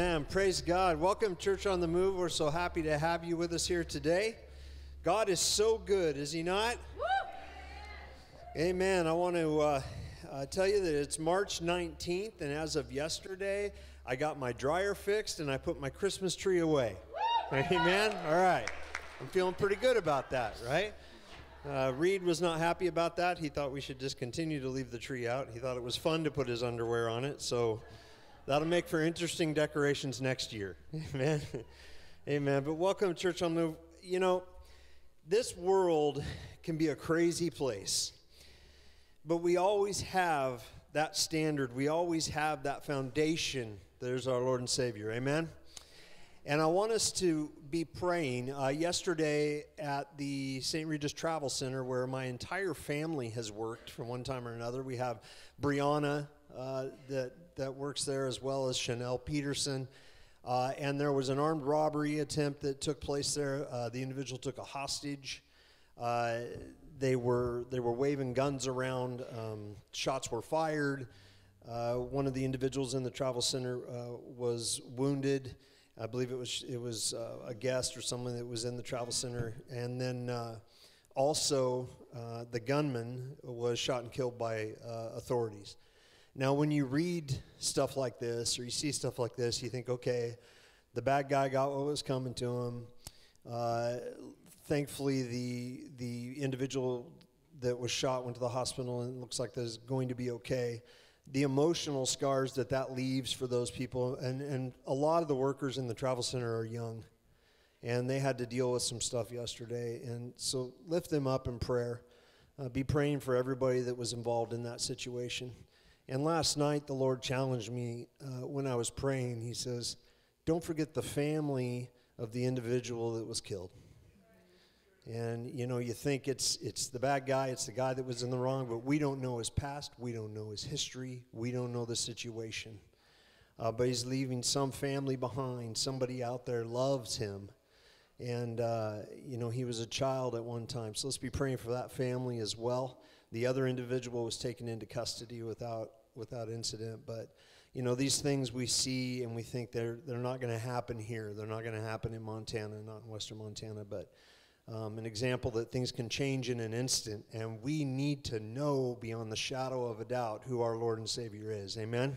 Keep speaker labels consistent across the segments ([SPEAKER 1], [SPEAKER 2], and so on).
[SPEAKER 1] Amen. Praise God. Welcome, Church on the Move. We're so happy to have you with us here today. God is so good, is He not? Amen. I want to uh, uh, tell you that it's March 19th, and as of yesterday, I got my dryer fixed and I put my Christmas tree away. Amen. All right. I'm feeling pretty good about that, right? Uh, Reed was not happy about that. He thought we should just continue to leave the tree out. He thought it was fun to put his underwear on it, so that'll make for interesting decorations next year. Amen. Amen. But welcome, Church on the. You know, this world can be a crazy place, but we always have that standard. We always have that foundation. There's our Lord and Savior. Amen. And I want us to be praying. Uh, yesterday at the St. Regis Travel Center, where my entire family has worked from one time or another, we have Brianna uh, that, that works there, as well as Chanel Peterson. Uh, and there was an armed robbery attempt that took place there. Uh, the individual took a hostage. Uh, they were they were waving guns around. Um, shots were fired. Uh, one of the individuals in the travel center was wounded. I believe it was it was uh, a guest or someone that was in the travel center, and then uh, also uh, the gunman was shot and killed by uh, authorities. Now, when you read stuff like this or you see stuff like this, you think, okay, the bad guy got what was coming to him. Uh, thankfully, the the individual that was shot went to the hospital and it looks like there's going to be okay the emotional scars that that leaves for those people. And, and a lot of the workers in the travel center are young, and they had to deal with some stuff yesterday. And so lift them up in prayer. Uh, be praying for everybody that was involved in that situation. And last night, the Lord challenged me uh, when I was praying. He says, Don't forget the family of the individual that was killed. And you know, you think it's it's the bad guy, it's the guy that was in the wrong, but we don't know his past, we don't know his history, we don't know the situation. Uh, but he's leaving some family behind. Somebody out there loves him, and uh, you know he was a child at one time. So let's be praying for that family as well. The other individual was taken into custody without without incident, but you know these things we see and we think they're they're not going to happen here. They're not going to happen in Montana, not in Western Montana, but um, an example that things can change in an instant, and we need to know beyond the shadow of a doubt who our Lord and Savior is. Amen?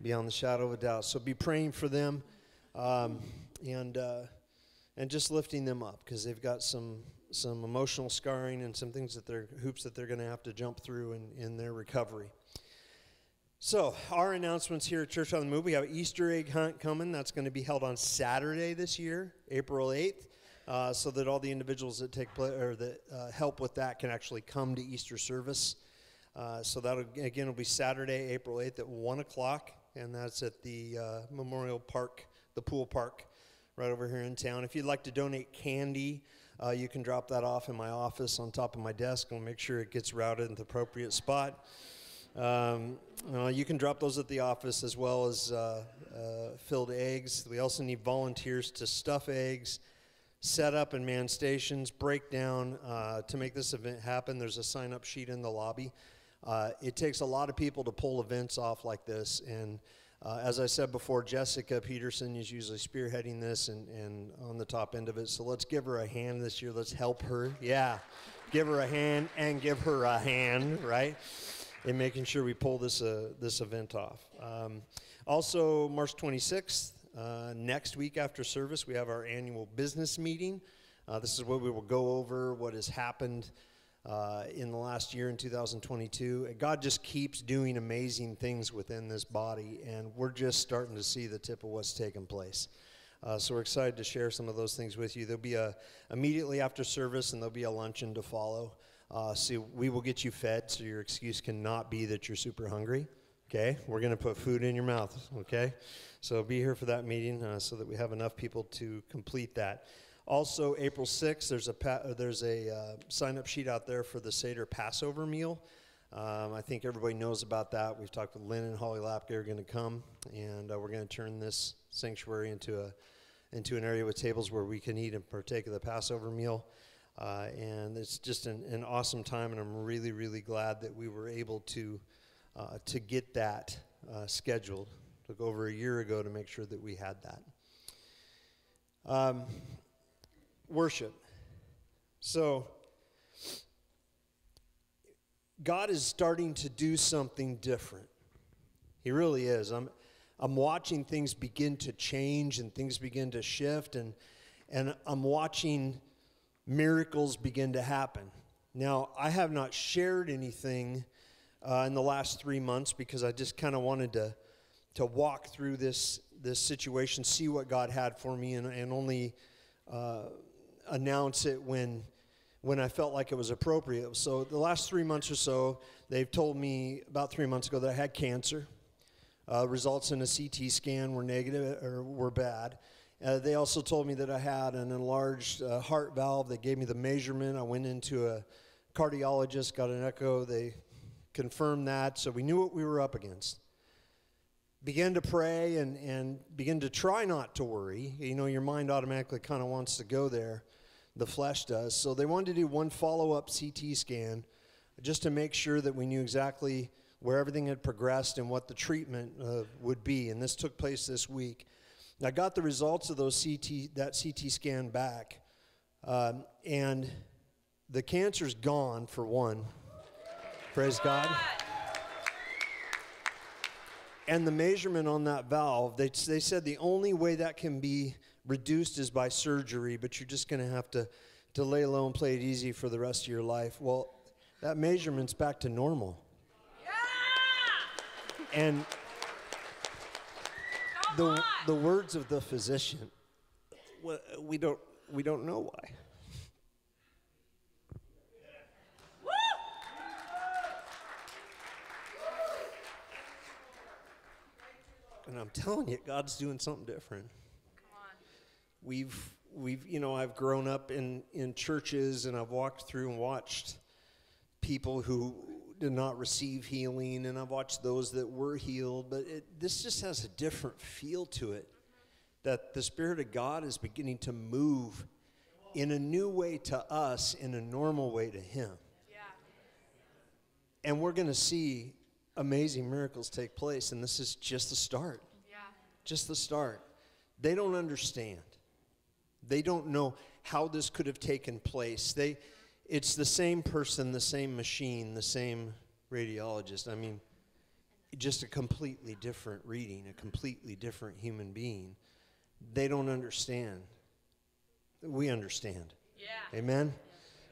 [SPEAKER 1] Beyond the shadow of a doubt. So be praying for them um, and, uh, and just lifting them up because they've got some, some emotional scarring and some things that they're, hoops that they're going to have to jump through in, in their recovery. So, our announcements here at Church on the Move we have Easter egg hunt coming. That's going to be held on Saturday this year, April 8th uh, so that all the individuals that take place or that uh, help with that can actually come to Easter service. Uh, so that again will be Saturday, April 8th at one o'clock, and that's at the uh, Memorial Park, the pool park, right over here in town. If you'd like to donate candy, uh, you can drop that off in my office on top of my desk. I'll make sure it gets routed in the appropriate spot. Um, uh, you can drop those at the office as well as uh, uh, filled eggs. We also need volunteers to stuff eggs set up and man stations, breakdown uh, to make this event happen. There's a sign up sheet in the lobby. Uh, it takes a lot of people to pull events off like this. And uh, as I said before, Jessica Peterson is usually spearheading this and, and on the top end of it. So let's give her a hand this year. Let's help her. Yeah. Give her a hand and give her a hand, right? In making sure we pull this, uh, this event off. Um, also, March 26th, uh, next week after service, we have our annual business meeting. Uh, this is where we will go over what has happened uh, in the last year in 2022. God just keeps doing amazing things within this body, and we're just starting to see the tip of what's taking place. Uh, so we're excited to share some of those things with you. There'll be a immediately after service, and there'll be a luncheon to follow. Uh, so we will get you fed, so your excuse cannot be that you're super hungry. Okay, we're going to put food in your mouth. Okay, so be here for that meeting uh, so that we have enough people to complete that. Also, April 6th, there's a uh, there's a uh, sign up sheet out there for the Seder Passover meal. Um, I think everybody knows about that. We've talked with Lynn and Holly Lapke are going to come, and uh, we're going to turn this sanctuary into a into an area with tables where we can eat and partake of the Passover meal. Uh, and it's just an, an awesome time, and I'm really, really glad that we were able to uh, to get that uh, scheduled Took over a year ago to make sure that we had that. Um, worship. So, God is starting to do something different. He really is. I'm, I'm watching things begin to change and things begin to shift, and, and I'm watching miracles begin to happen. Now, I have not shared anything uh, in the last three months because I just kind of wanted to, to walk through this, this situation, see what God had for me, and, and only uh, announce it when, when I felt like it was appropriate. So, the last three months or so, they've told me about three months ago that I had cancer. Uh, results in a CT scan were negative or were bad. Uh, they also told me that I had an enlarged uh, heart valve. They gave me the measurement. I went into a cardiologist, got an echo. They confirmed that, so we knew what we were up against. Began to pray and, and begin to try not to worry. You know, your mind automatically kind of wants to go there. The flesh does. So they wanted to do one follow up CT scan just to make sure that we knew exactly where everything had progressed and what the treatment uh, would be. And this took place this week. I got the results of those CT, that CT scan back, um, and the cancer's gone for one. Praise God. And the measurement on that valve, they, they said the only way that can be reduced is by surgery, but you're just going to have to, to lay low and play it easy for the rest of your life. Well, that measurement's back to normal. And the, the words of the physician, well, we don't, we don't know why. And I'm telling you, God's doing something different. We've, we've, you know, I've grown up in, in churches and I've walked through and watched people who did not receive healing, and I've watched those that were healed, but it, this just has a different feel to it. That the Spirit of God is beginning to move in a new way to us, in a normal way to Him.
[SPEAKER 2] Yeah.
[SPEAKER 1] And we're going to see amazing miracles take place, and this is just the start.
[SPEAKER 2] Yeah.
[SPEAKER 1] Just the start. They don't understand. They don't know how this could have taken place. They, it's the same person, the same machine, the same radiologist. I mean, just a completely different reading, a completely different human being. They don't understand. We understand.
[SPEAKER 2] Yeah.
[SPEAKER 1] Amen?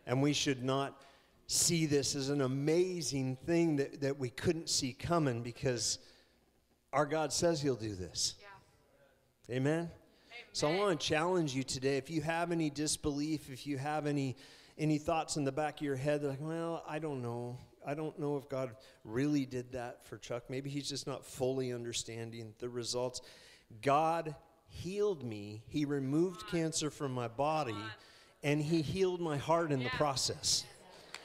[SPEAKER 1] And we should not see this as an amazing thing that, that we couldn't see coming because our God says He'll do this.
[SPEAKER 2] Yeah.
[SPEAKER 1] Amen? So I want to challenge you today. If you have any disbelief, if you have any any thoughts in the back of your head, like, well, I don't know. I don't know if God really did that for Chuck. Maybe he's just not fully understanding the results. God healed me. He removed cancer from my body, and He healed my heart in the process.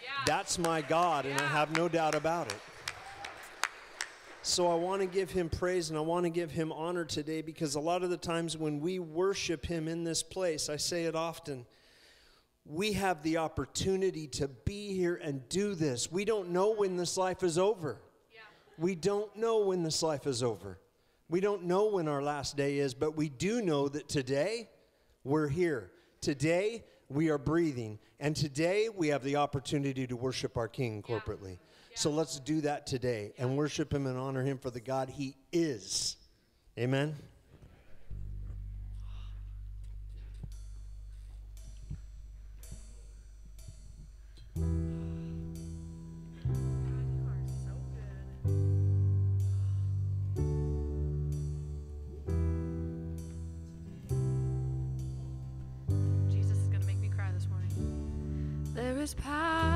[SPEAKER 2] Yeah.
[SPEAKER 1] That's my God, and I have no doubt about it. So I want to give him praise and I want to give him honor today because a lot of the times when we worship him in this place, I say it often, we have the opportunity to be here and do this. We don't know when this life is over.
[SPEAKER 2] Yeah.
[SPEAKER 1] We don't know when this life is over. We don't know when our last day is, but we do know that today we're here. Today we are breathing. And today we have the opportunity to worship our King corporately. So let's do that today and worship Him and honor Him for the God He is. Amen.
[SPEAKER 2] God, you are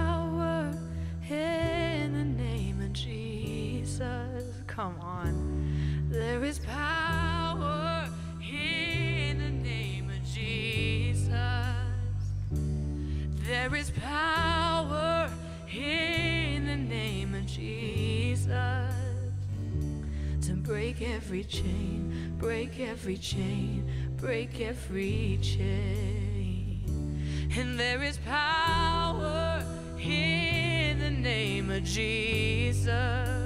[SPEAKER 3] Come on. There is power in the name of Jesus. There is power in the name of Jesus to break every chain, break every chain, break every chain. And there is power in the name of Jesus.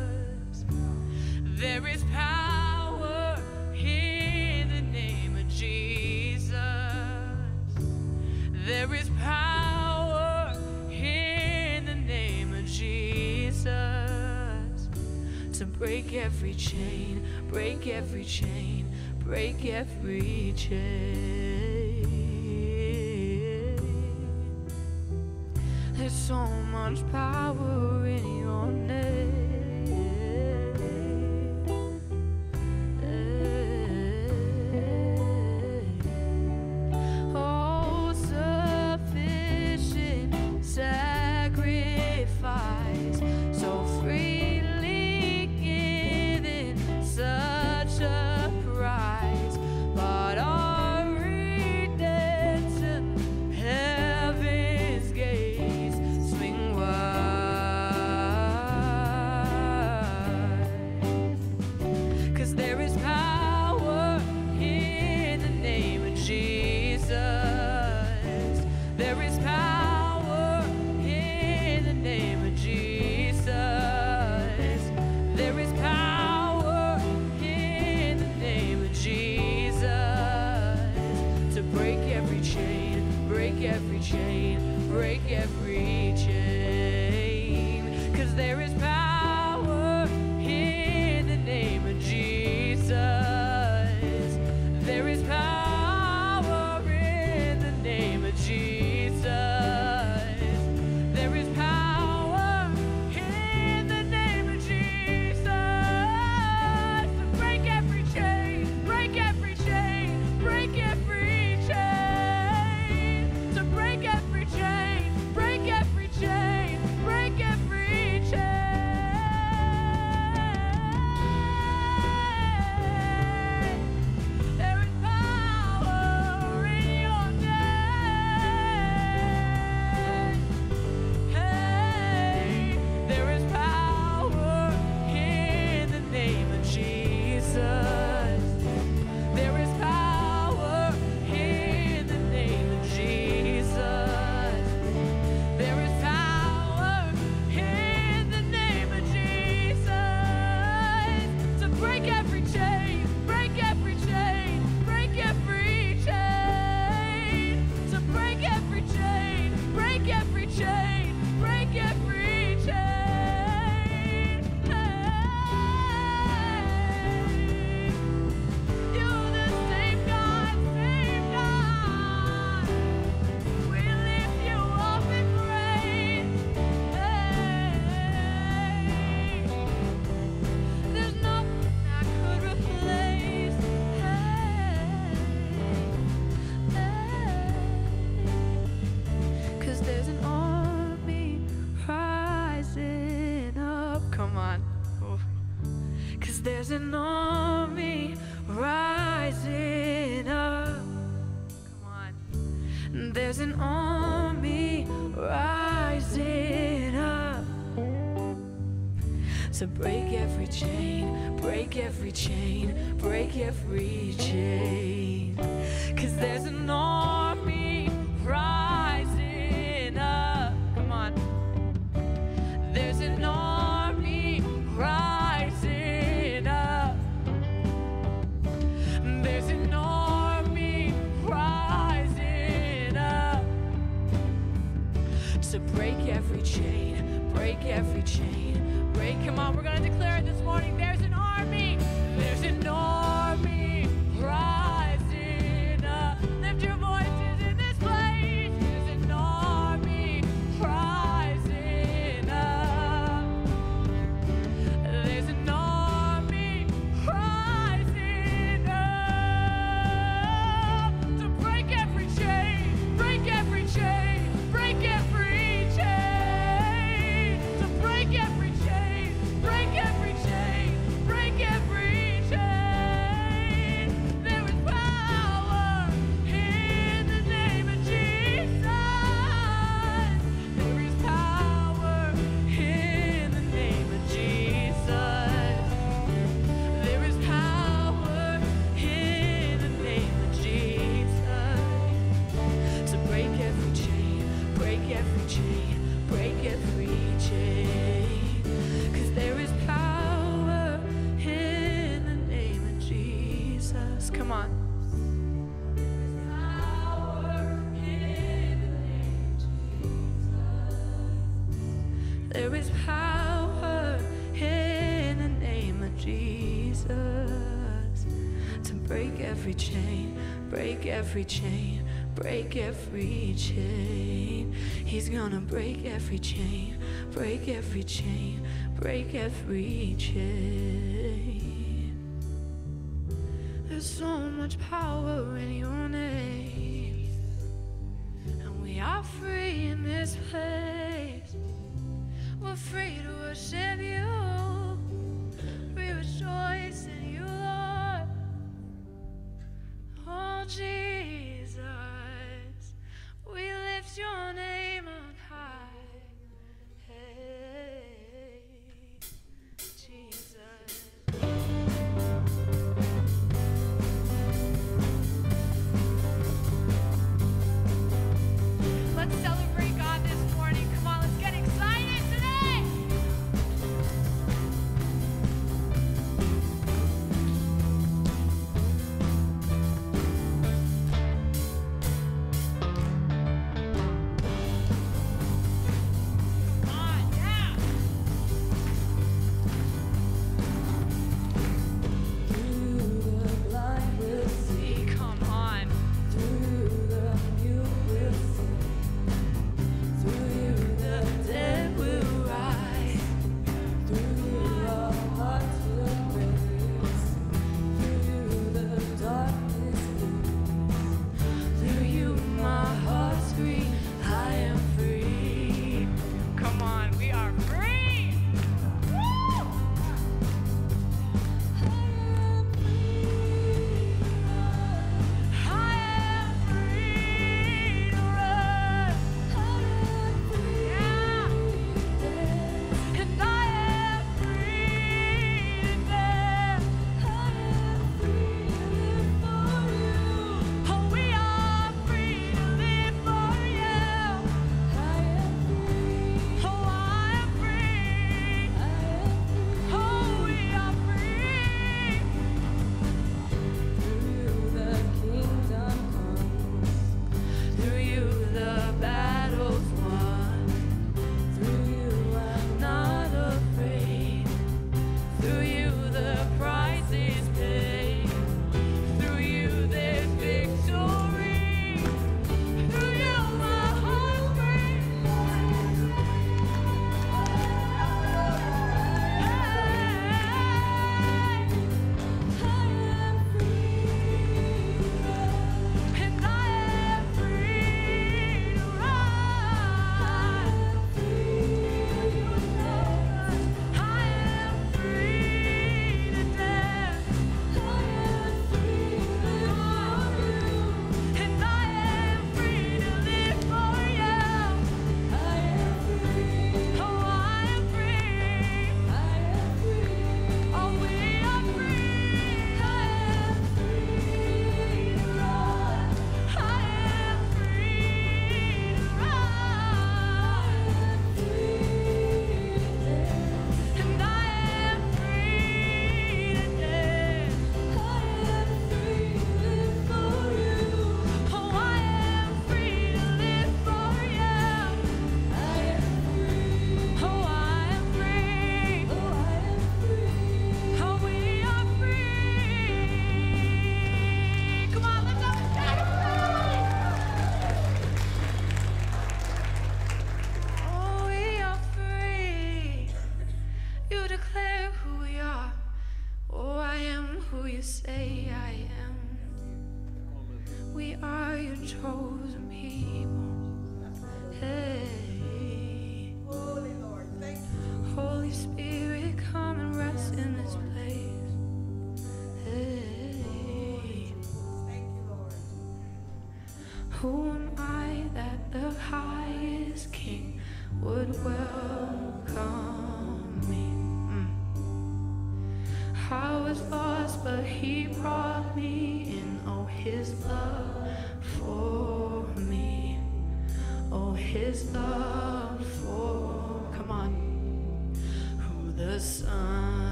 [SPEAKER 3] There is power in the name of Jesus. There is power in the name of Jesus to break every chain, break every chain, break every chain. There's so much power in your name. Cause there's an army rising up. Come on. There's an army rising up. So break every chain, break every chain, break every chain. Cause there's an army. every chain. Break, come on, we're gonna declare it. Gonna break every chain, break every chain, break every chain. There's so much power in your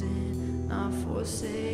[SPEAKER 4] chosen,
[SPEAKER 3] not forsaken.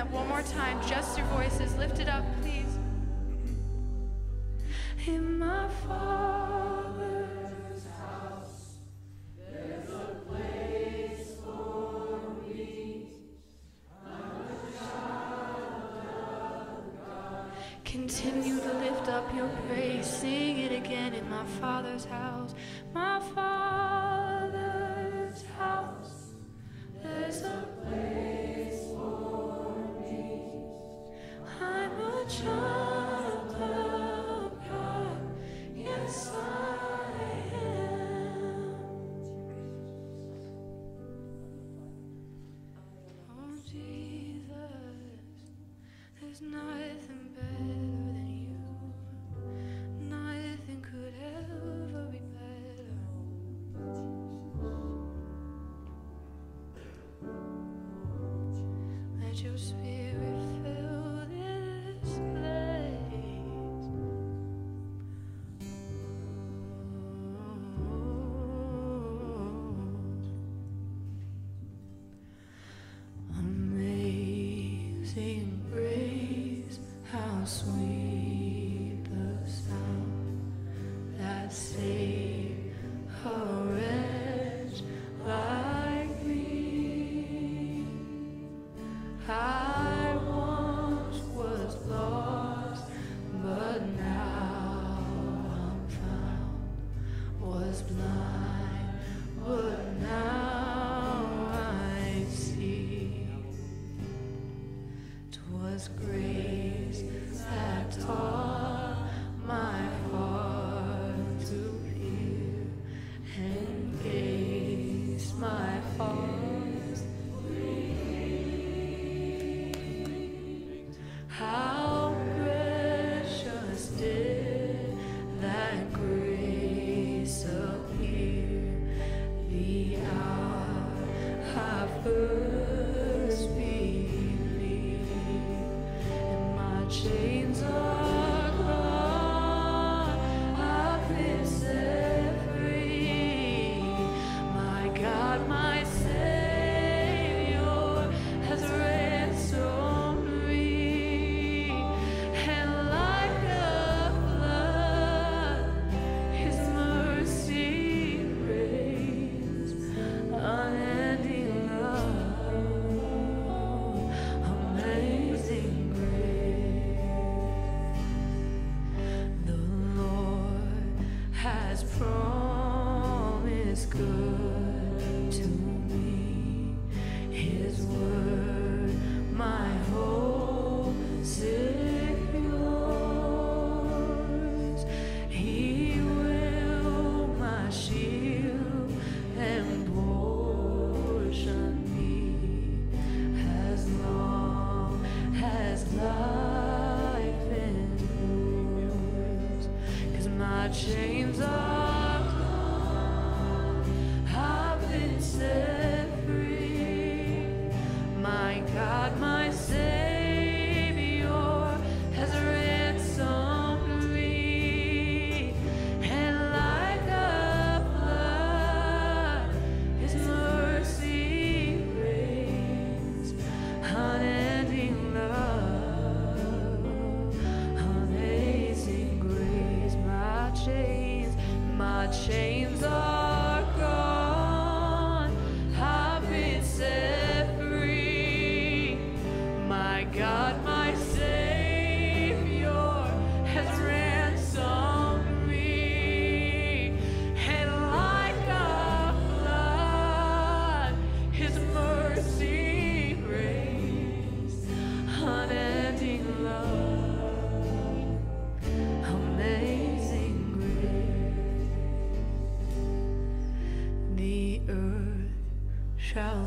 [SPEAKER 2] To one more time. Just your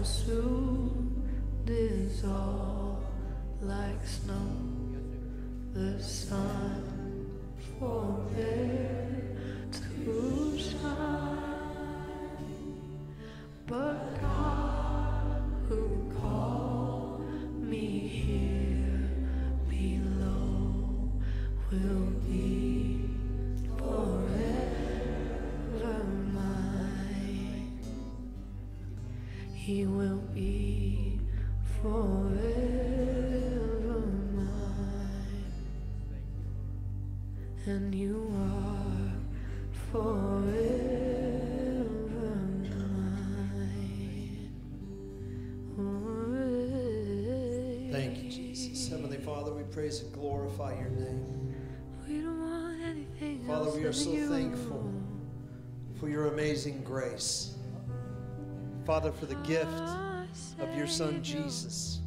[SPEAKER 3] shall soon forever mine, and you are forever mine.
[SPEAKER 1] Thank you, Jesus. Heavenly Father, we praise and glorify your name.
[SPEAKER 3] We don't want anything
[SPEAKER 1] Father, we are so
[SPEAKER 3] you.
[SPEAKER 1] thankful for your amazing grace. Father, for the gift of your Son Jesus,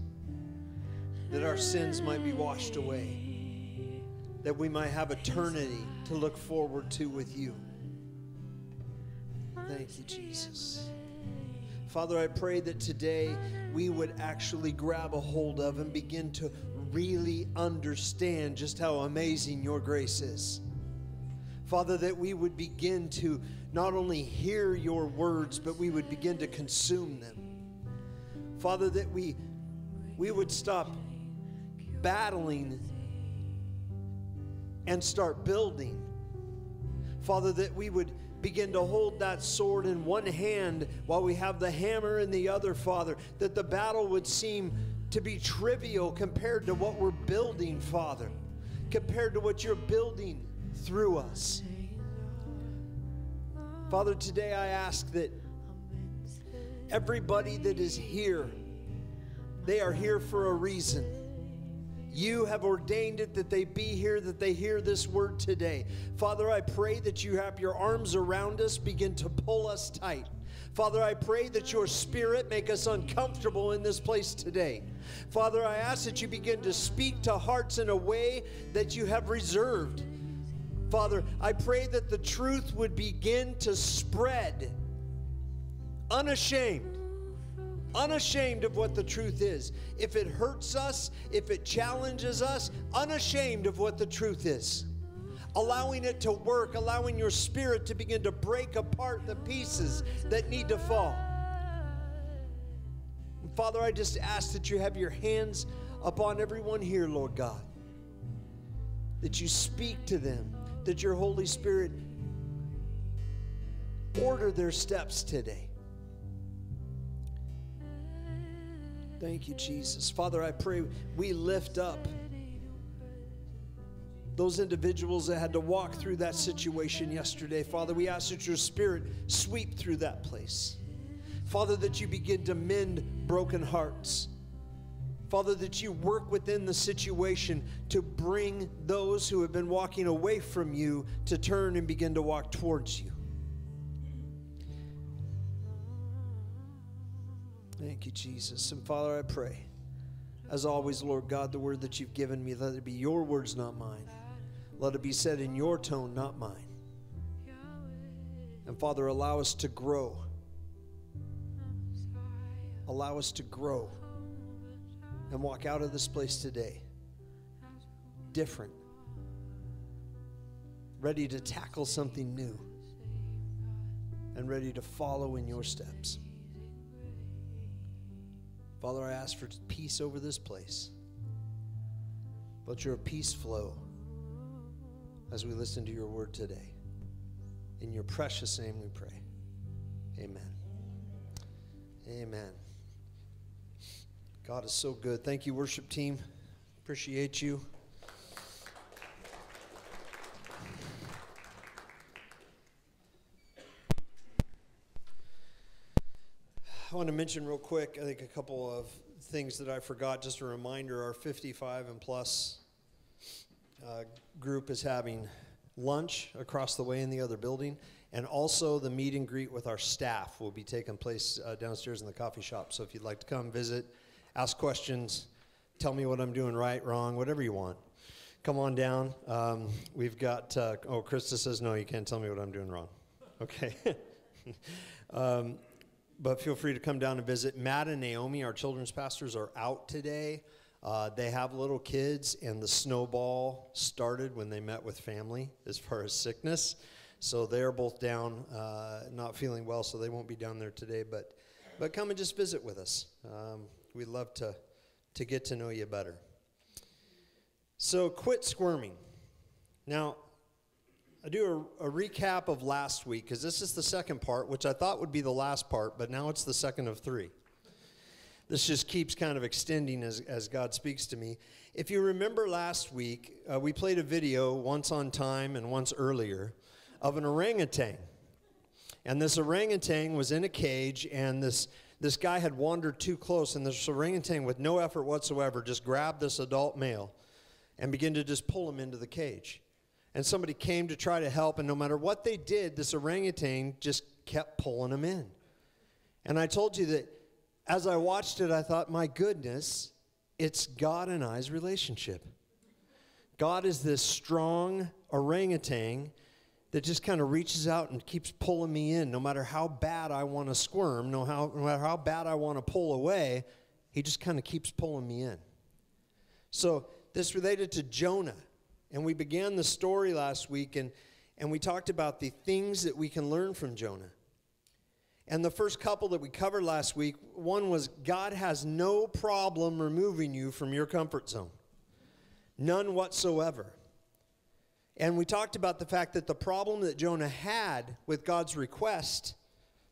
[SPEAKER 1] that our sins might be washed away, that we might have eternity to look forward to with you. Thank you, Jesus. Father, I pray that today we would actually grab a hold of and begin to really understand just how amazing your grace is. Father, that we would begin to not only hear your words, but we would begin to consume them. Father, that we, we would stop battling and start building. Father, that we would begin to hold that sword in one hand while we have the hammer in the other, Father, that the battle would seem to be trivial compared to what we're building, Father, compared to what you're building through us. Father, today I ask that everybody that is here, they are here for a reason. You have ordained it that they be here, that they hear this word today. Father, I pray that you have your arms around us, begin to pull us tight. Father, I pray that your spirit make us uncomfortable in this place today. Father, I ask that you begin to speak to hearts in a way that you have reserved. Father, I pray that the truth would begin to spread unashamed unashamed of what the truth is. If it hurts us, if it challenges us, unashamed of what the truth is. Allowing it to work, allowing your spirit to begin to break apart the pieces that need to fall. Father, I just ask that you have your hands upon everyone here, Lord God. That you speak to them, that your Holy Spirit order their steps today. Thank you, Jesus. Father, I pray we lift up those individuals that had to walk through that situation yesterday. Father, we ask that your spirit sweep through that place. Father, that you begin to mend broken hearts. Father, that you work within the situation to bring those who have been walking away from you to turn and begin to walk towards you. Thank you, Jesus. And Father, I pray, as always, Lord God, the word that you've given me, let it be your words, not mine. Let it be said in your tone, not mine. And Father, allow us to grow. Allow us to grow and walk out of this place today different, ready to tackle something new, and ready to follow in your steps. Father, I ask for peace over this place. Let your peace flow as we listen to your word today. In your precious name we pray. Amen. Amen. God is so good. Thank you, worship team. Appreciate you. I want to mention real quick, I think a couple of things that I forgot. Just a reminder our 55 and plus uh, group is having lunch across the way in the other building. And also, the meet and greet with our staff will be taking place uh, downstairs in the coffee shop. So, if you'd like to come visit, ask questions, tell me what I'm doing right, wrong, whatever you want, come on down. Um, we've got, uh, oh, Krista says, no, you can't tell me what I'm doing wrong. Okay. um, but feel free to come down and visit. Matt and Naomi, our children's pastors, are out today. Uh, they have little kids, and the snowball started when they met with family as far as sickness. So they're both down, uh, not feeling well, so they won't be down there today. But, but come and just visit with us. Um, we'd love to, to get to know you better. So quit squirming. Now, I do a, a recap of last week because this is the second part, which I thought would be the last part, but now it's the second of three. This just keeps kind of extending as, as God speaks to me. If you remember last week, uh, we played a video once on time and once earlier of an orangutan. And this orangutan was in a cage, and this, this guy had wandered too close, and this orangutan, with no effort whatsoever, just grabbed this adult male and began to just pull him into the cage and somebody came to try to help, and no matter what they did, this orangutan just kept pulling them in. And I told you that as I watched it, I thought, my goodness, it's God and I's relationship. God is this strong orangutan that just kind of reaches out and keeps pulling me in. No matter how bad I want to squirm, no, how, no matter how bad I want to pull away, he just kind of keeps pulling me in. So this related to Jonah. And we began the story last week and, and we talked about the things that we can learn from Jonah. And the first couple that we covered last week, one was God has no problem removing you from your comfort zone. None whatsoever. And we talked about the fact that the problem that Jonah had with God's request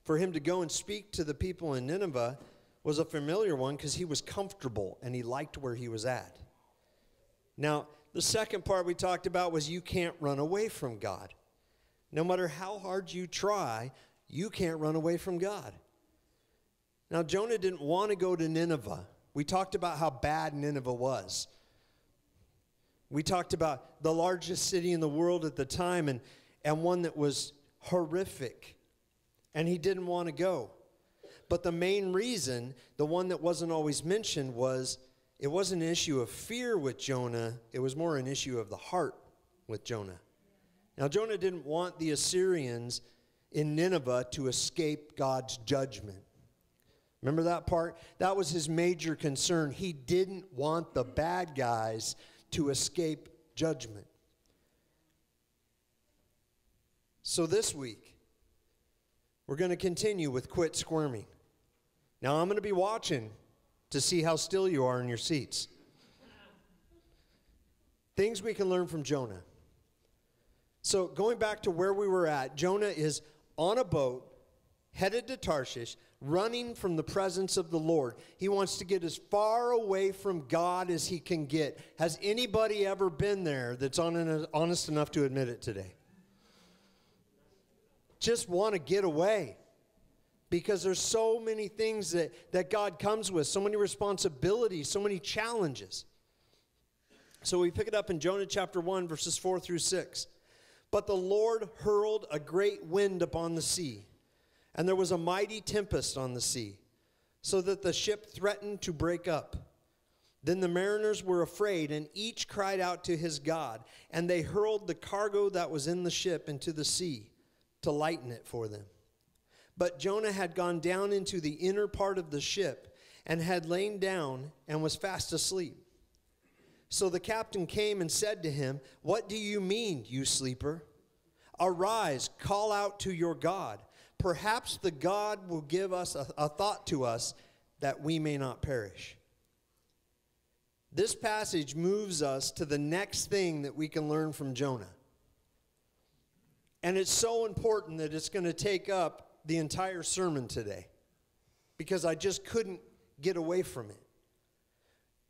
[SPEAKER 1] for him to go and speak to the people in Nineveh was a familiar one because he was comfortable and he liked where he was at. Now, the second part we talked about was you can't run away from God. No matter how hard you try, you can't run away from God. Now, Jonah didn't want to go to Nineveh. We talked about how bad Nineveh was. We talked about the largest city in the world at the time and, and one that was horrific. And he didn't want to go. But the main reason, the one that wasn't always mentioned, was it wasn't an issue of fear with Jonah, it was more an issue of the heart with Jonah. Now, Jonah didn't want the Assyrians in Nineveh to escape God's judgment. Remember that part? That was his major concern. He didn't want the bad guys to escape judgment. So this week, we're going to continue with quit squirming. Now, I'm going to be watching to see how still you are in your seats. Things we can learn from Jonah. So, going back to where we were at, Jonah is on a boat headed to Tarshish, running from the presence of the Lord. He wants to get as far away from God as he can get. Has anybody ever been there that's honest enough to admit it today? Just want to get away because there's so many things that, that God comes with, so many responsibilities, so many challenges. So we pick it up in Jonah chapter 1, verses 4 through 6. But the Lord hurled a great wind upon the sea, and there was a mighty tempest on the sea, so that the ship threatened to break up. Then the mariners were afraid, and each cried out to his God, and they hurled the cargo that was in the ship into the sea to lighten it for them. But Jonah had gone down into the inner part of the ship and had lain down and was fast asleep. So the captain came and said to him, What do you mean, you sleeper? Arise, call out to your God. Perhaps the God will give us a, a, thought to us that we may not perish. This passage moves us to the next thing that we can learn from Jonah. And it's so important that it's going to take up the entire sermon today because I just couldn't get away from it.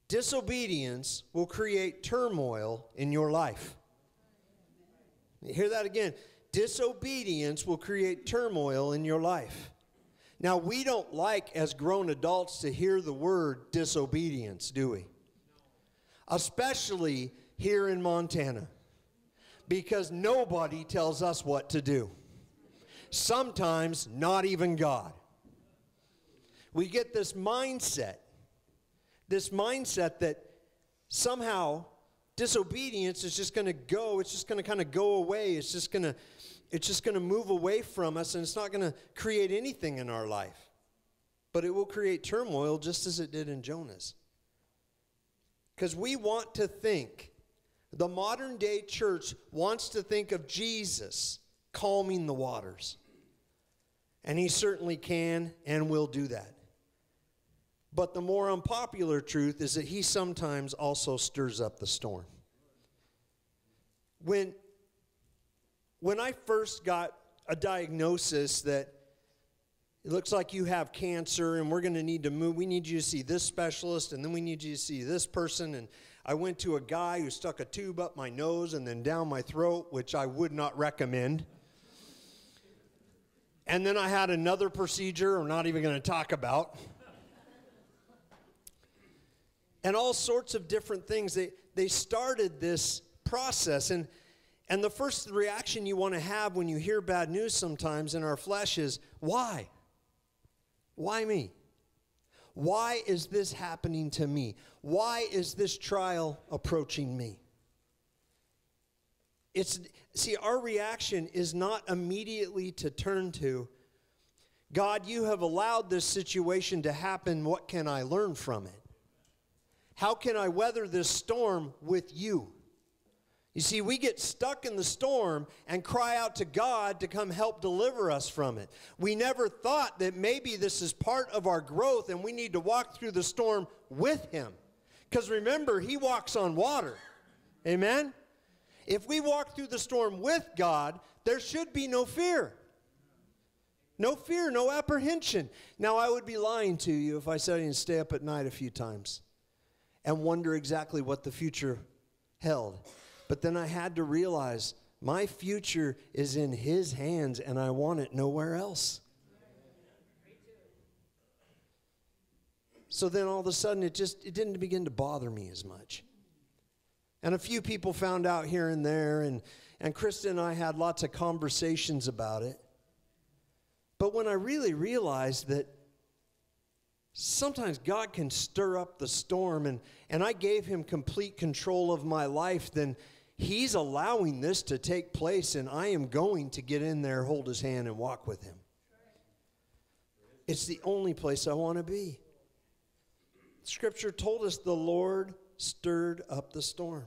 [SPEAKER 1] Disobedience will create turmoil in your life. Hear that again. Disobedience will create turmoil in your life. Now, we don't like as grown adults to hear the word disobedience, do we? Especially here in Montana, because nobody tells us what to do sometimes not even God. We get this mindset, this mindset that somehow disobedience is just going to go, it's just going to kind of go away, it's just going to it's just going to move away from us and it's not going to create anything in our life. But it will create turmoil just as it did in Jonah's. Because we want to think, the modern day church wants to think of Jesus calming the waters. And he certainly can and will do that. But the more unpopular truth is that he sometimes also stirs up the storm. When, when I first got a diagnosis that it looks like you have cancer and we're going to need to move, we need you to see this specialist and then we need you to see this person. And I went to a guy who stuck a tube up my nose and then down my throat, which I would not recommend. And then I had another procedure I'm not even going to talk about. and all sorts of different things. They, they started this process. And, and the first reaction you want to have when you hear bad news sometimes in our flesh is why? Why me? Why is this happening to me? Why is this trial approaching me? It's see our reaction is not immediately to turn to God, you have allowed this situation to happen. What can I learn from it? How can I weather this storm with you? You see, we get stuck in the storm and cry out to God to come help deliver us from it. We never thought that maybe this is part of our growth and we need to walk through the storm with Him. Because remember, He walks on water. Amen? If we walk through the storm with God, there should be no fear. No fear, no apprehension. Now, I would be lying to you if I said I didn't stay up at night a few times and wonder exactly what the future held. But then I had to realize my future is in His hands and I want it nowhere else. So then all of a sudden it just it didn't begin to bother me as much. And a few people found out here and there and and Krista and I had lots of conversations about it. But when I really realized that sometimes God can stir up the storm and, and I gave him complete control of my life, then he's allowing this to take place and I am going to get in there, hold his hand, and walk with him. It's the only place I want to be. Scripture told us the Lord stirred up the storm.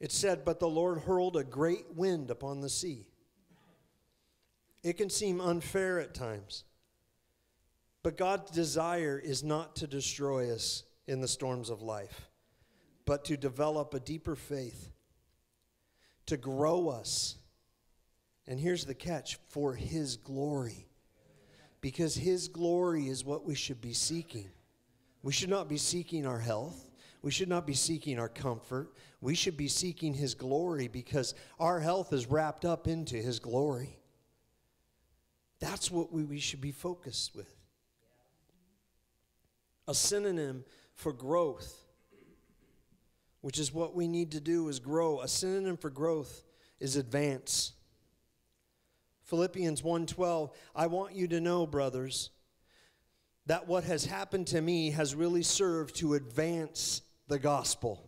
[SPEAKER 1] It said, But the Lord hurled a great wind upon the sea. It can seem unfair at times. But God's desire is not to destroy us in the storms of life, but to develop a deeper faith, to grow us. And here's the catch for His glory. Because His glory is what we should be seeking. We should not be seeking our health. We should not be seeking our comfort. We should be seeking His glory because our health is wrapped up into His glory. That's what we, we should be focused with. A synonym for growth, which is what we need to do is grow. A synonym for growth is advance. Philippians 1:12 I want you to know brothers that what has happened to me has really served to advance the gospel.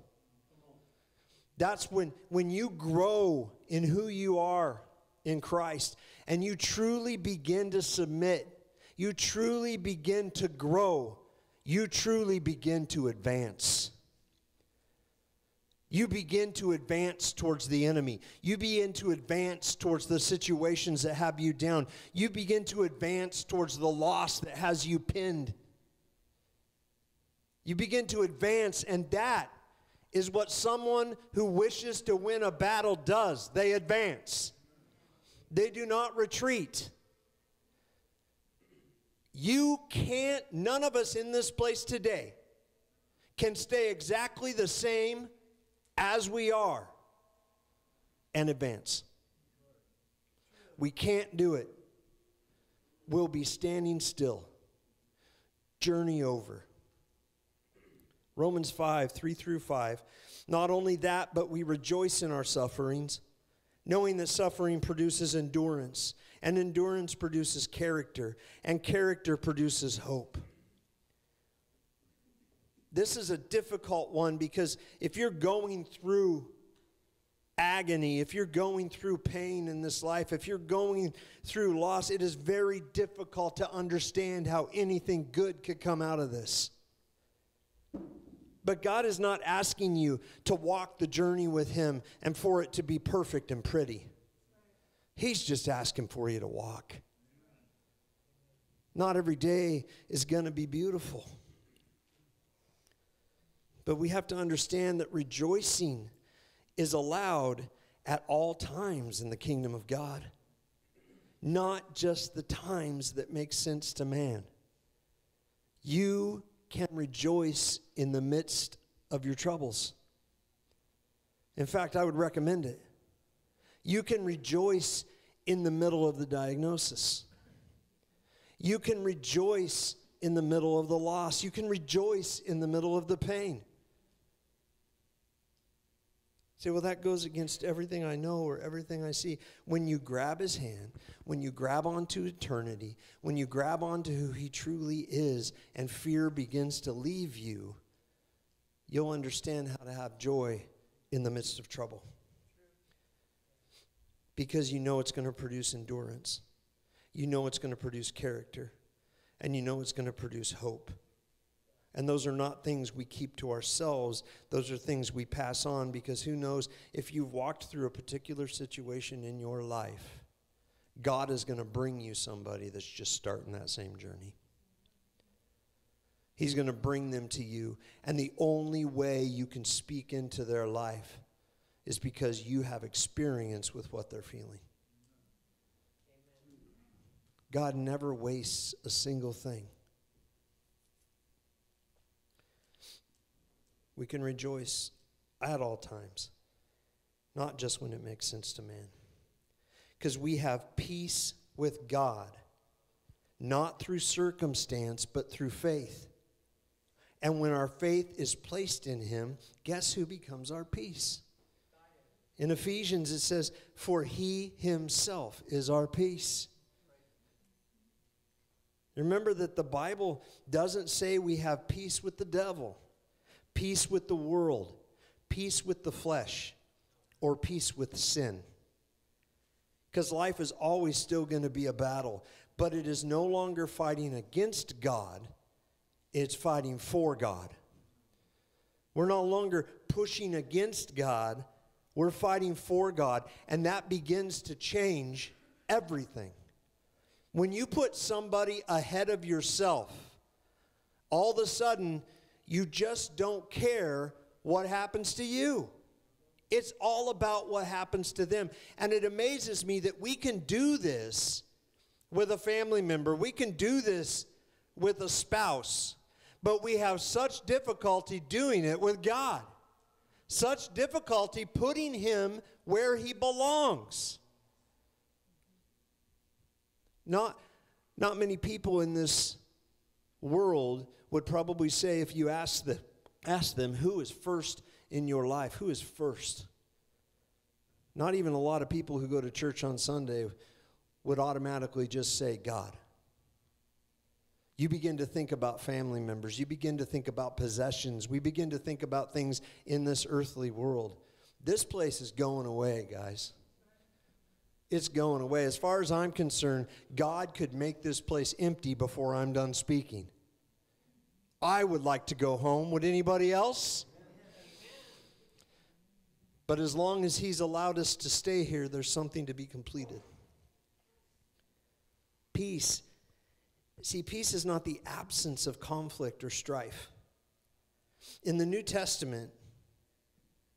[SPEAKER 1] That's when when you grow in who you are in Christ and you truly begin to submit, you truly begin to grow, you truly begin to advance. You begin to advance towards the enemy. You begin to advance towards the situations that have you down. You begin to advance towards the loss that has you pinned. You begin to advance, and that is what someone who wishes to win a battle does. They advance. They do not retreat. You can't, none of us in this place today can stay exactly the same as we are and advance. We can't do it. We'll be standing still. Journey over. Romans 5, 3 through 5. Not only that, but we rejoice in our sufferings knowing that suffering produces endurance, and endurance produces character, and character produces hope. This is a difficult one because if you're going through agony, if you're going through pain in this life, if you're going through loss, it is very difficult to understand how anything good could come out of this. But God is not asking you to walk the journey with Him and for it to be perfect and pretty. He's just asking for you to walk. Not every day is going to be beautiful. But we have to understand that rejoicing is allowed at all times in the kingdom of God, not just the times that make sense to man. You can rejoice in the midst of your troubles. In fact, I would recommend it. You can rejoice in the middle of the diagnosis. You can rejoice in the middle of the loss. You can rejoice in the middle of the pain. Say, well, that goes against everything I know or everything I see. When you grab his hand, when you grab onto eternity, when you grab onto who he truly is, and fear begins to leave you, you'll understand how to have joy in the midst of trouble. Because you know it's going to produce endurance, you know it's going to produce character, and you know it's going to produce hope. And those are not things we keep to ourselves. Those are things we pass on because who knows if you've walked through a particular situation in your life, God is going to bring you somebody that's just starting that same journey. He's going to bring them to you. And the only way you can speak into their life is because you have experience with what they're feeling. God never wastes a single thing. We can rejoice at all times, not just when it makes sense to man. Because we have peace with God, not through circumstance, but through faith. And when our faith is placed in Him, guess who becomes our peace? In Ephesians, it says, For He Himself is our peace. Remember that the Bible doesn't say we have peace with the devil peace with the world, peace with the flesh, or peace with sin. Because life is always still going to be a battle, but it is no longer fighting against God, it's fighting for God. We're no longer pushing against God, we're fighting for God, and that begins to change everything. When you put somebody ahead of yourself, all of a sudden, you just don't care what happens to you. It's all about what happens to them. And it amazes me that we can do this with a family member, we can do this with a spouse, but we have such difficulty doing it with God. Such difficulty putting him where he belongs. Not, not many people in this world would probably say if you ask, the, ask them who is first in your life, who is first? Not even a lot of people who go to church on Sunday would automatically just say God. You begin to think about family members. You begin to think about possessions. We begin to think about things in this earthly world. This place is going away, guys. It's going away. As far as I'm concerned, God could make this place empty before I'm done speaking. I would like to go home. Would anybody else? But as long as He's allowed us to stay here, there's something to be completed. Peace. See, peace is not the absence of conflict or strife. In the New Testament,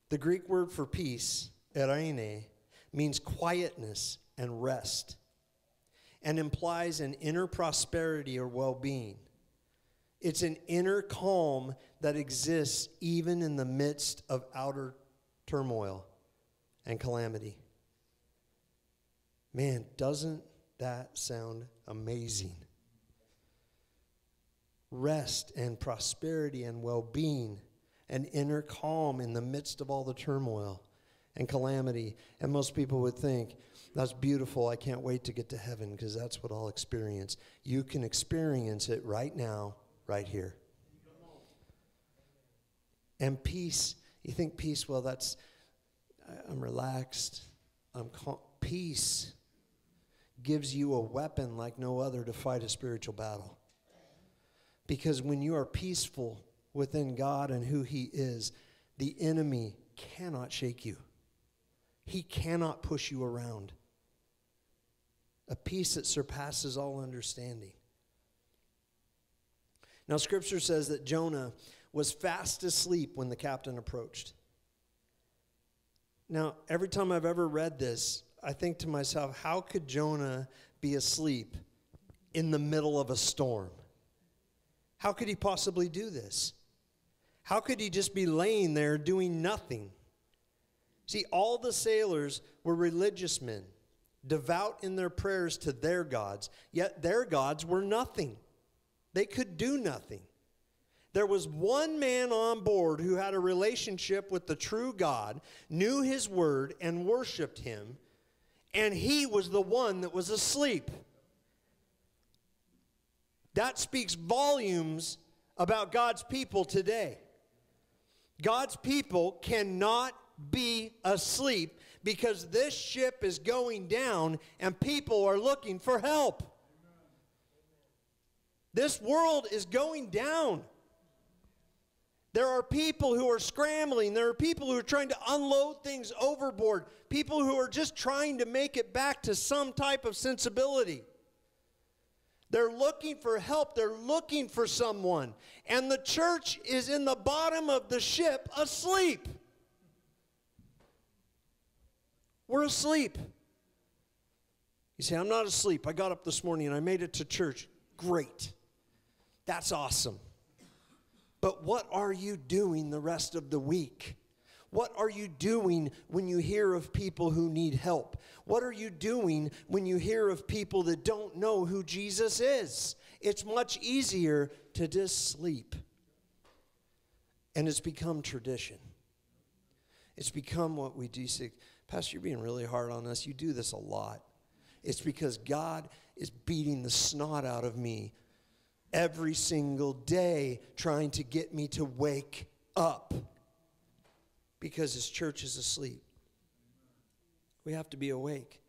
[SPEAKER 1] the Greek word for peace, eirene, means quietness and rest and implies an inner prosperity or well being. It's an inner calm that exists even in the midst of outer turmoil and calamity. Man, doesn't that sound amazing? Rest and prosperity and well being, an inner calm in the midst of all the turmoil and calamity. And most people would think, that's beautiful. I can't wait to get to heaven because that's what I'll experience. You can experience it right now right here. And peace, you think peace, well, that's, I'm relaxed. I'm cal- peace gives you a weapon like no other to fight a spiritual battle. Because when you are peaceful within God and who He is, the enemy cannot shake you. He cannot push you around. A peace that surpasses all understanding. Now, scripture says that Jonah was fast asleep when the captain approached. Now, every time I've ever read this, I think to myself, how could Jonah be asleep in the middle of a storm? How could he possibly do this? How could he just be laying there doing nothing? See, all the sailors were religious men, devout in their prayers to their gods, yet their gods were nothing. They could do nothing. There was one man on board who had a relationship with the true God, knew his word, and worshiped him, and he was the one that was asleep. That speaks volumes about God's people today. God's people cannot be asleep because this ship is going down and people are looking for help. This world is going down. There are people who are scrambling. There are people who are trying to unload things overboard. People who are just trying to make it back to some type of sensibility. They're looking for help. They're looking for someone. And the church is in the bottom of the ship asleep. We're asleep. You say, I'm not asleep. I got up this morning and I made it to church. Great. That's awesome. But what are you doing the rest of the week? What are you doing when you hear of people who need help? What are you doing when you hear of people that don't know who Jesus is? It's much easier to just sleep. And it's become tradition. It's become what we do. Pastor, you're being really hard on us. You do this a lot. It's because God is beating the snot out of me every single day trying to get me to wake up because his church is asleep. We have to be awake.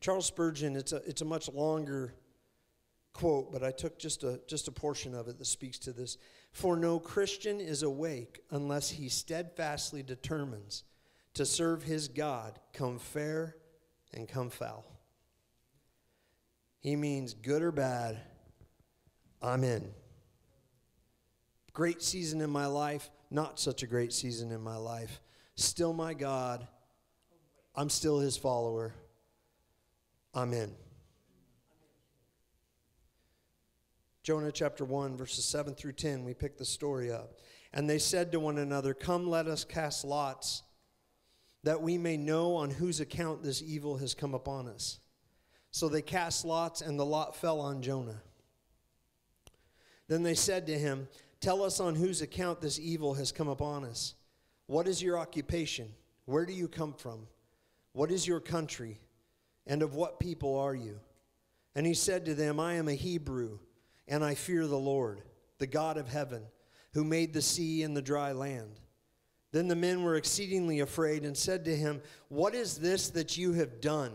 [SPEAKER 1] Charles Spurgeon, it's a, it's a much longer quote, but I took just a, just a portion of it that speaks to this. For no Christian is awake unless he steadfastly determines to serve his God, come fair and come foul. He means good or bad, I'm in. Great season in my life, not such a great season in my life. Still my God. I'm still his follower. I'm in. Jonah chapter 1, verses 7 through 10, we pick the story up. And they said to one another, Come, let us cast lots, that we may know on whose account this evil has come upon us. So they cast lots, and the lot fell on Jonah. Then they said to him, Tell us on whose account this evil has come upon us. What is your occupation? Where do you come from? What is your country? And of what people are you? And he said to them, I am a Hebrew, and I fear the Lord, the God of heaven, who made the sea and the dry land. Then the men were exceedingly afraid and said to him, What is this that you have done?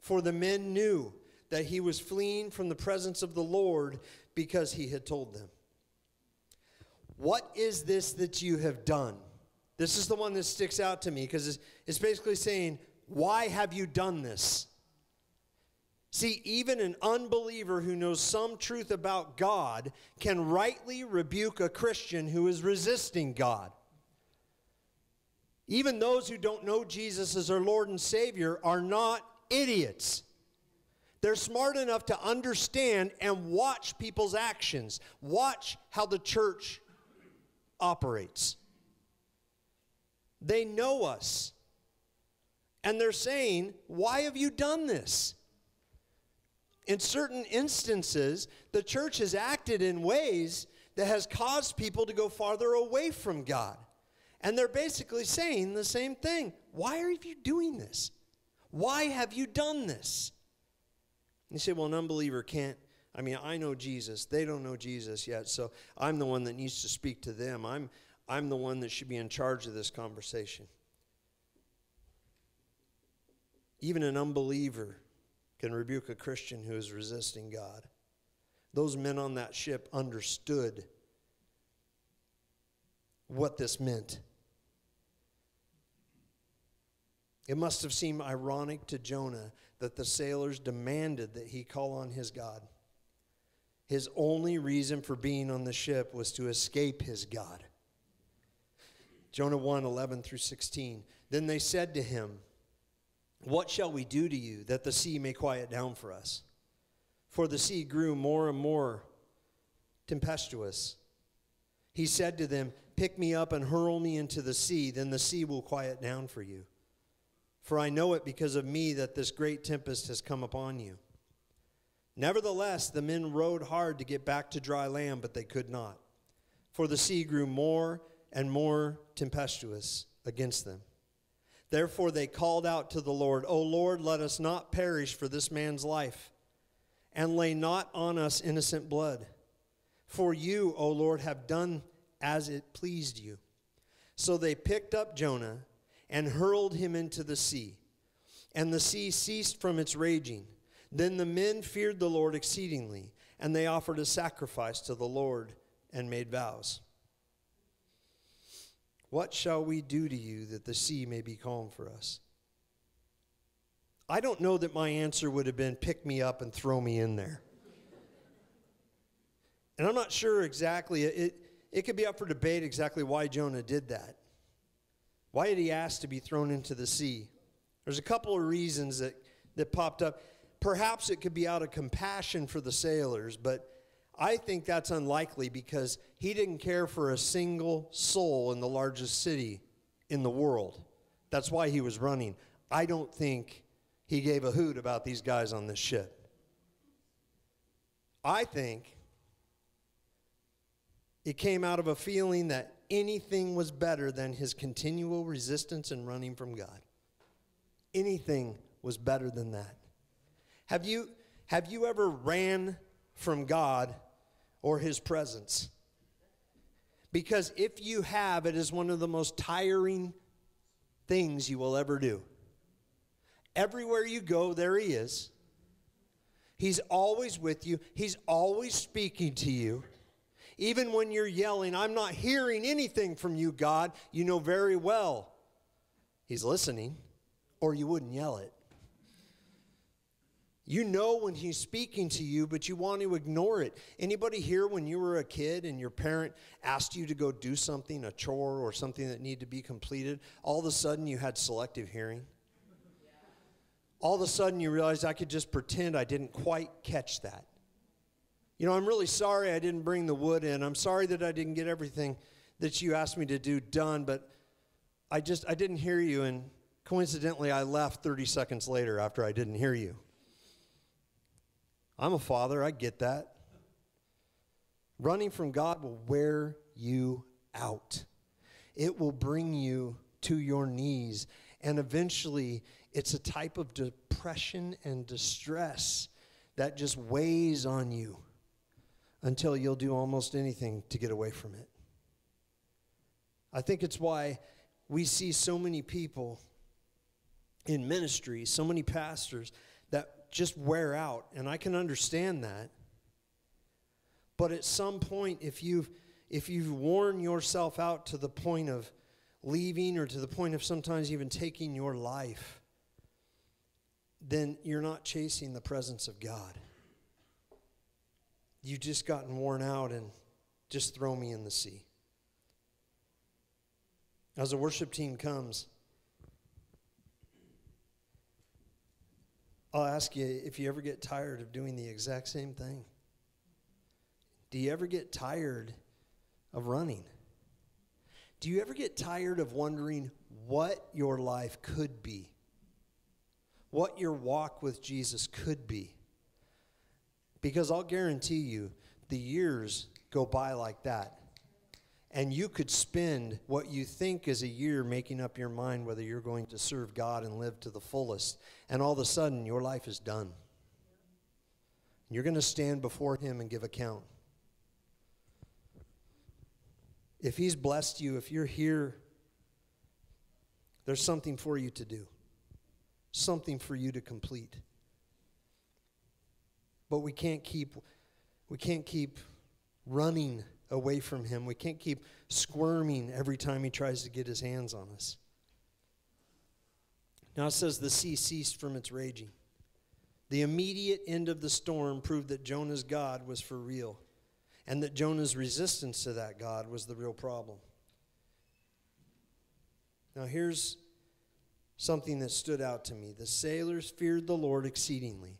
[SPEAKER 1] For the men knew that he was fleeing from the presence of the Lord because he had told them. What is this that you have done? This is the one that sticks out to me because it's, it's basically saying, Why have you done this? See, even an unbeliever who knows some truth about God can rightly rebuke a Christian who is resisting God. Even those who don't know Jesus as their Lord and Savior are not idiots. They're smart enough to understand and watch people's actions, watch how the church operates. They know us. And they're saying, Why have you done this? In certain instances, the church has acted in ways that has caused people to go farther away from God. And they're basically saying the same thing. Why are you doing this? Why have you done this? You say, well, an unbeliever can't I mean, I know Jesus. They don't know Jesus yet. So I'm the one that needs to speak to them. I'm, I'm the one that should be in charge of this conversation. Even an unbeliever can rebuke a Christian who is resisting God. Those men on that ship understood what this meant. It must have seemed ironic to Jonah that the sailors demanded that he call on his God. His only reason for being on the ship was to escape his God. Jonah 1 11 through 16. Then they said to him, What shall we do to you that the sea may quiet down for us? For the sea grew more and more tempestuous. He said to them, Pick me up and hurl me into the sea, then the sea will quiet down for you. For I know it because of me that this great tempest has come upon you. Nevertheless, the men rowed hard to get back to dry land, but they could not, for the sea grew more and more tempestuous against them. Therefore, they called out to the Lord, O Lord, let us not perish for this man's life, and lay not on us innocent blood. For you, O Lord, have done as it pleased you. So they picked up Jonah and hurled him into the sea, and the sea ceased from its raging then the men feared the Lord exceedingly, and they offered a sacrifice to the Lord and made vows. What shall we do to you that the sea may be calm for us? I don't know that my answer would have been pick me up and throw me in there. And I'm not sure exactly, it, it could be up for debate exactly why Jonah did that. Why did he ask to be thrown into the sea? There's a couple of reasons that, that popped up. Perhaps it could be out of compassion for the sailors, but I think that's unlikely because he didn't care for a single soul in the largest city in the world. That's why he was running. I don't think he gave a hoot about these guys on this ship. I think it came out of a feeling that anything was better than his continual resistance and running from God. Anything was better than that. Have you, have you ever ran from God or his presence? Because if you have, it is one of the most tiring things you will ever do. Everywhere you go, there he is. He's always with you, he's always speaking to you. Even when you're yelling, I'm not hearing anything from you, God, you know very well he's listening, or you wouldn't yell it. You know when he's speaking to you, but you want to ignore it. Anybody here when you were a kid and your parent asked you to go do something, a chore or something that needed to be completed, all of a sudden you had selective hearing? All of a sudden you realized I could just pretend I didn't quite catch that. You know, I'm really sorry I didn't bring the wood in. I'm sorry that I didn't get everything that you asked me to do done, but I just I didn't hear you and coincidentally I left 30 seconds later after I didn't hear you. I'm a father, I get that. Running from God will wear you out. It will bring you to your knees and eventually it's a type of depression and distress that just weighs on you until you'll do almost anything to get away from it. I think it's why we see so many people in ministry, so many pastors that just wear out, and I can understand that. But at some point, if you've if you've worn yourself out to the point of leaving or to the point of sometimes even taking your life, then you're not chasing the presence of God you've just gotten worn out and just throw me in the sea. As the worship team comes, I'll ask you if you ever get tired of doing the exact same thing. Do you ever get tired of running? Do you ever get tired of wondering what your life could be? What your walk with Jesus could be? Because I'll guarantee you, the years go by like that. And you could spend what you think is a year making up your mind whether you're going to serve God and live to the fullest. And all of a sudden, your life is done. You're going to stand before Him and give account. If He's blessed you, if you're here, there's something for you to do, something for you to complete. But we can't keep we can't keep running away from him. We can't keep squirming every time he tries to get his hands on us. Now it says the sea ceased from its raging. The immediate end of the storm proved that Jonah's God was for real and that Jonah's resistance to that God was the real problem. Now here's something that stood out to me. The sailors feared the Lord exceedingly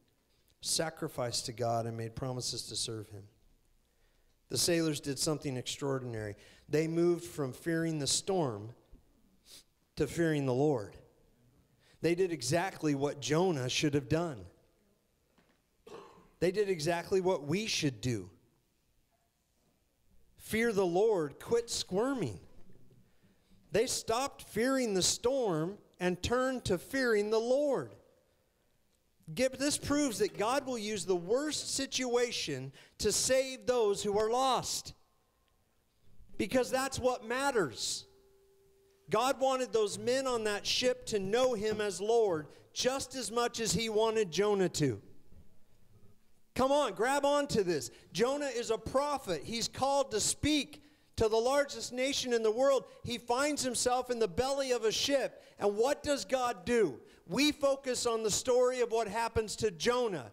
[SPEAKER 1] sacrificed to God and made promises to serve him. The sailors did something extraordinary. They moved from fearing the storm to fearing the Lord. They did exactly what Jonah should have done. They did exactly what we should do. Fear the Lord, quit squirming. They stopped fearing the storm and turned to fearing the Lord. This proves that God will use the worst situation to save those who are lost. Because that's what matters. God wanted those men on that ship to know him as Lord just as much as he wanted Jonah to. Come on, grab onto this. Jonah is a prophet. He's called to speak to the largest nation in the world. He finds himself in the belly of a ship. And what does God do? We focus on the story of what happens to Jonah.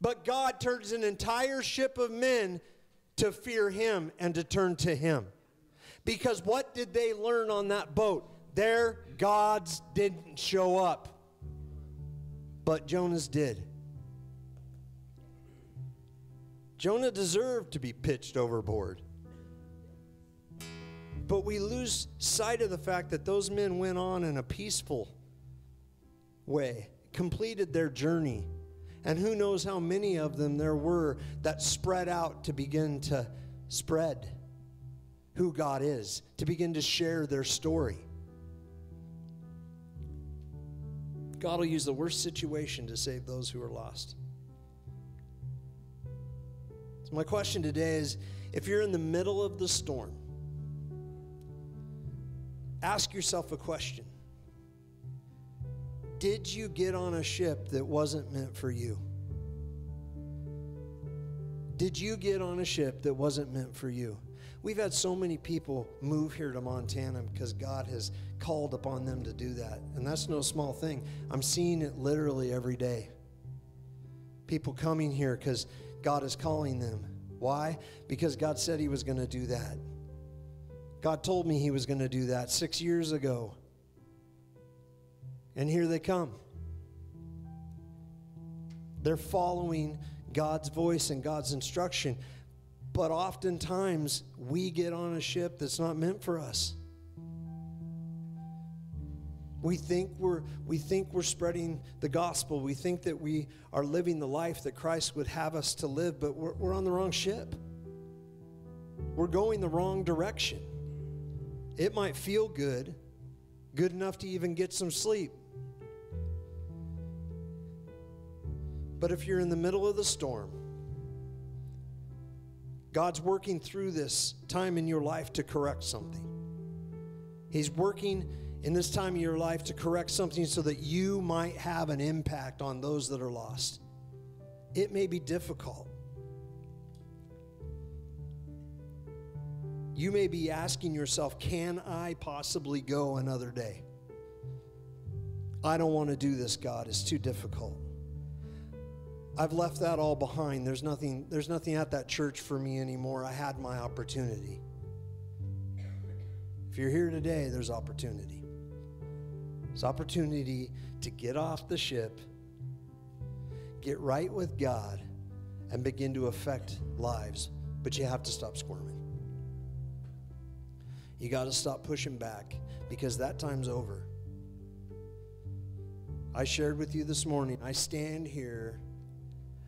[SPEAKER 1] But God turns an entire ship of men to fear him and to turn to him. Because what did they learn on that boat? Their gods didn't show up, but Jonah's did. Jonah deserved to be pitched overboard. But we lose sight of the fact that those men went on in a peaceful way, completed their journey. And who knows how many of them there were that spread out to begin to spread who God is, to begin to share their story. God will use the worst situation to save those who are lost. So, my question today is if you're in the middle of the storm, ask yourself a question Did you get on a ship that wasn't meant for you? Did you get on a ship that wasn't meant for you? We've had so many people move here to Montana because God has called upon them to do that. And that's no small thing. I'm seeing it literally every day. People coming here because God is calling them. Why? Because God said He was going to do that. God told me He was going to do that six years ago. And here they come. They're following God's voice and God's instruction. But oftentimes, we get on a ship that's not meant for us. We think we're, we think we're spreading the gospel. We think that we are living the life that Christ would have us to live, but we're, we're on the wrong ship. We're going the wrong direction. It might feel good, good enough to even get some sleep. But if you're in the middle of the storm, God's working through this time in your life to correct something. He's working in this time of your life to correct something so that you might have an impact on those that are lost. It may be difficult. You may be asking yourself, can I possibly go another day? I don't want to do this, God. It's too difficult. I've left that all behind. There's nothing, there's nothing at that church for me anymore. I had my opportunity. If you're here today, there's opportunity. There's opportunity to get off the ship, get right with God, and begin to affect lives. But you have to stop squirming. You got to stop pushing back because that time's over. I shared with you this morning, I stand here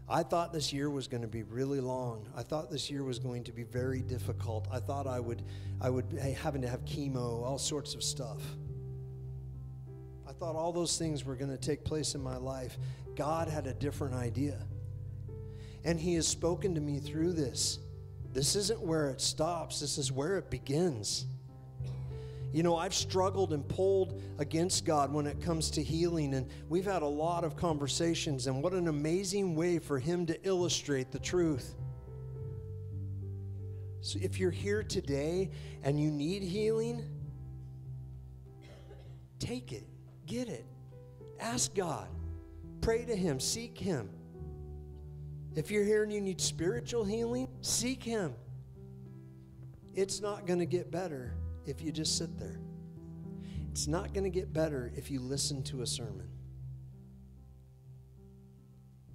[SPEAKER 1] I thought this year was going to be really long. I thought this year was going to be very difficult. I thought I would, I would having to have chemo, all sorts of stuff. I thought all those things were going to take place in my life. God had a different idea. And He has spoken to me through this. This isn't where it stops, this is where it begins. You know, I've struggled and pulled against God when it comes to healing, and we've had a lot of conversations, and what an amazing way for Him to illustrate the truth. So if you're here today and you need healing, take it, get it, ask God, pray to Him, seek Him. If you're here and you need spiritual healing, seek Him. It's not going to get better if you just sit there. It's not going to get better if you listen to a sermon.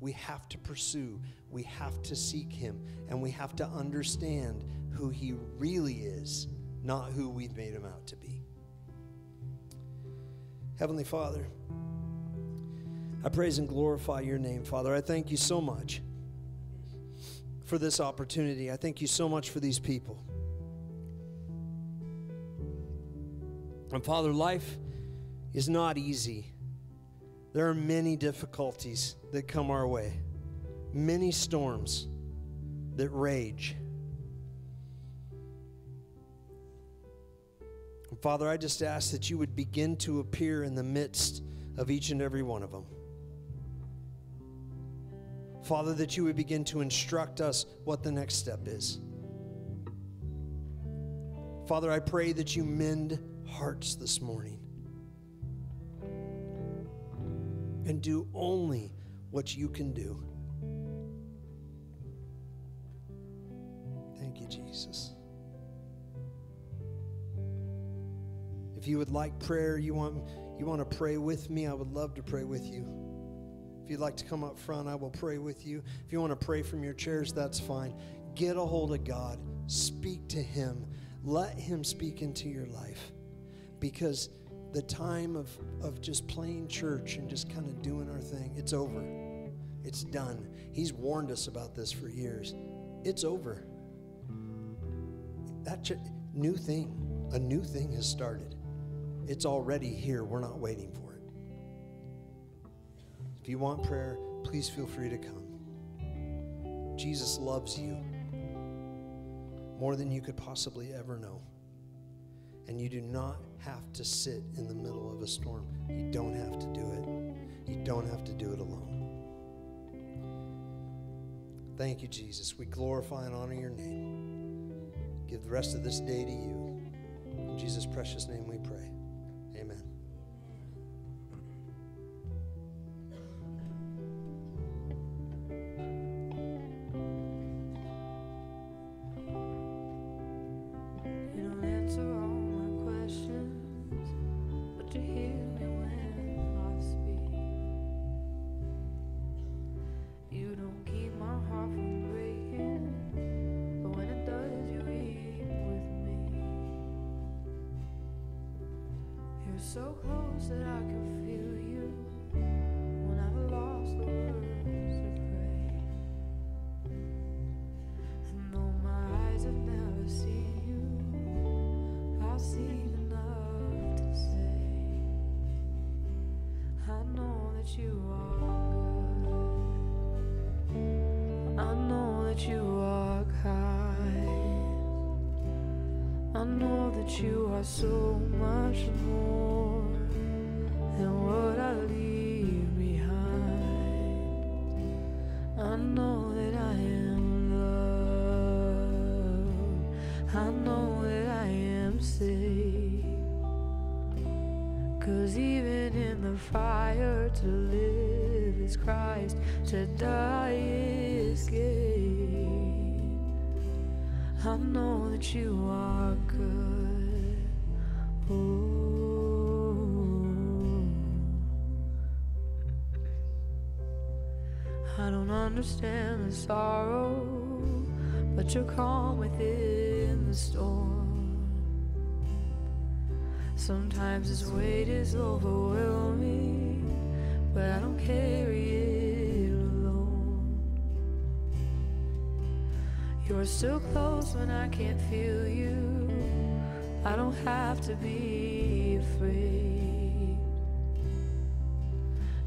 [SPEAKER 1] We have to pursue, we have to seek Him, and we have to understand who He really is, not who we've made Him out to be. Heavenly Father, I praise and glorify your name, Father. I thank you so much for this opportunity. I thank you so much for these people. And Father, life is not easy. There are many difficulties that come our way, many storms that rage. And Father, I just ask that you would begin to appear in the midst of each and every one of them. Father, that you would begin to instruct us what the next step is. Father, I pray that you mend hearts this morning and do only what you can do. Thank you, Jesus. If you would like prayer, you want you want to pray with me, I would love to pray with you. If you'd like to come up front, I will pray with you. If you want to pray from your chairs, that's fine. Get a hold of God. Speak to him. Let him speak into your life. Because the time of, of just playing church and just kind of doing our thing, it's over. It's done. He's warned us about this for years. It's over. That ch- new thing, a new thing has started. It's already here. We're not waiting for it. If you want prayer, please feel free to come. Jesus loves you more than you could possibly ever know. And you do not have to sit in the middle of a storm. You don't have to do it. You don't have to do it alone. Thank you, Jesus. We glorify and honor your name. Give the rest of this day to you. In Jesus' precious name we pray.
[SPEAKER 3] Understand the sorrow, but you're calm within the storm. Sometimes this weight is overwhelming, but I don't carry it alone. You're so close when I can't feel you. I don't have to be afraid.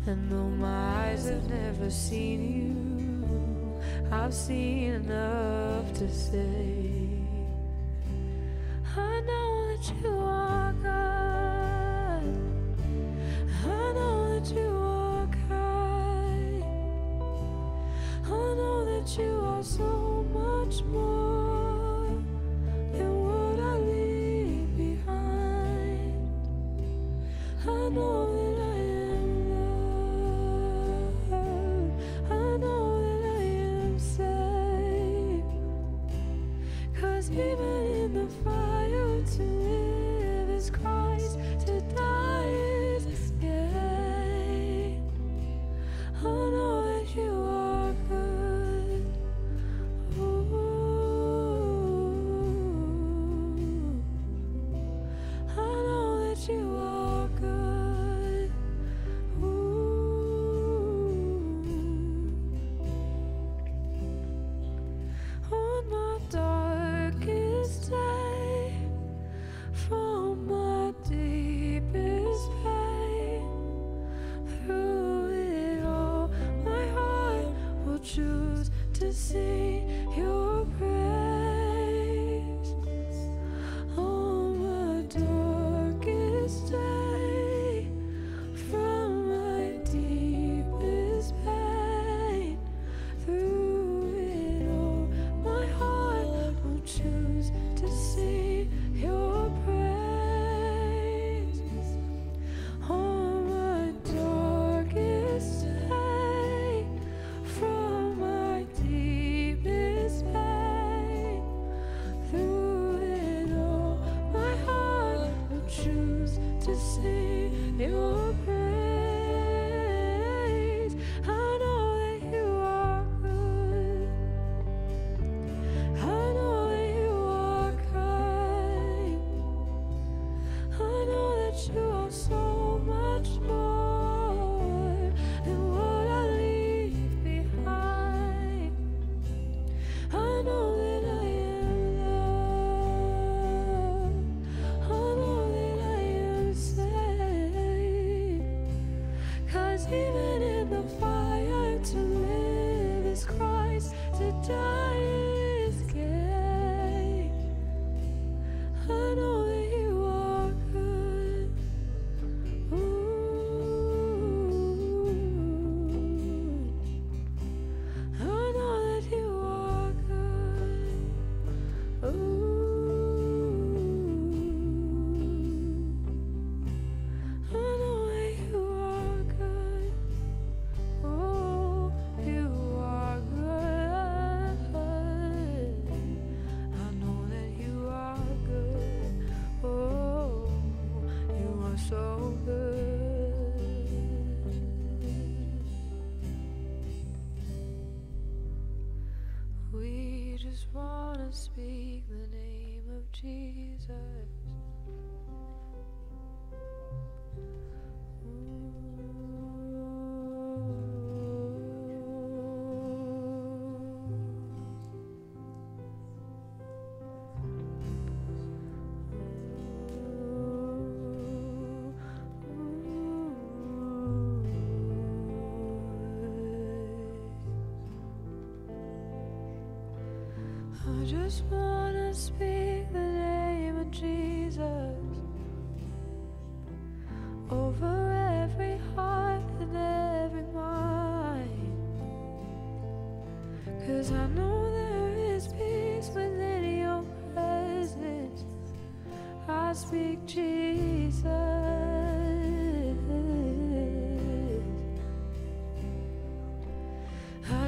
[SPEAKER 3] And though my eyes have never seen you, I've seen enough to say. I know that you are God. I know that you are kind. I know that you are so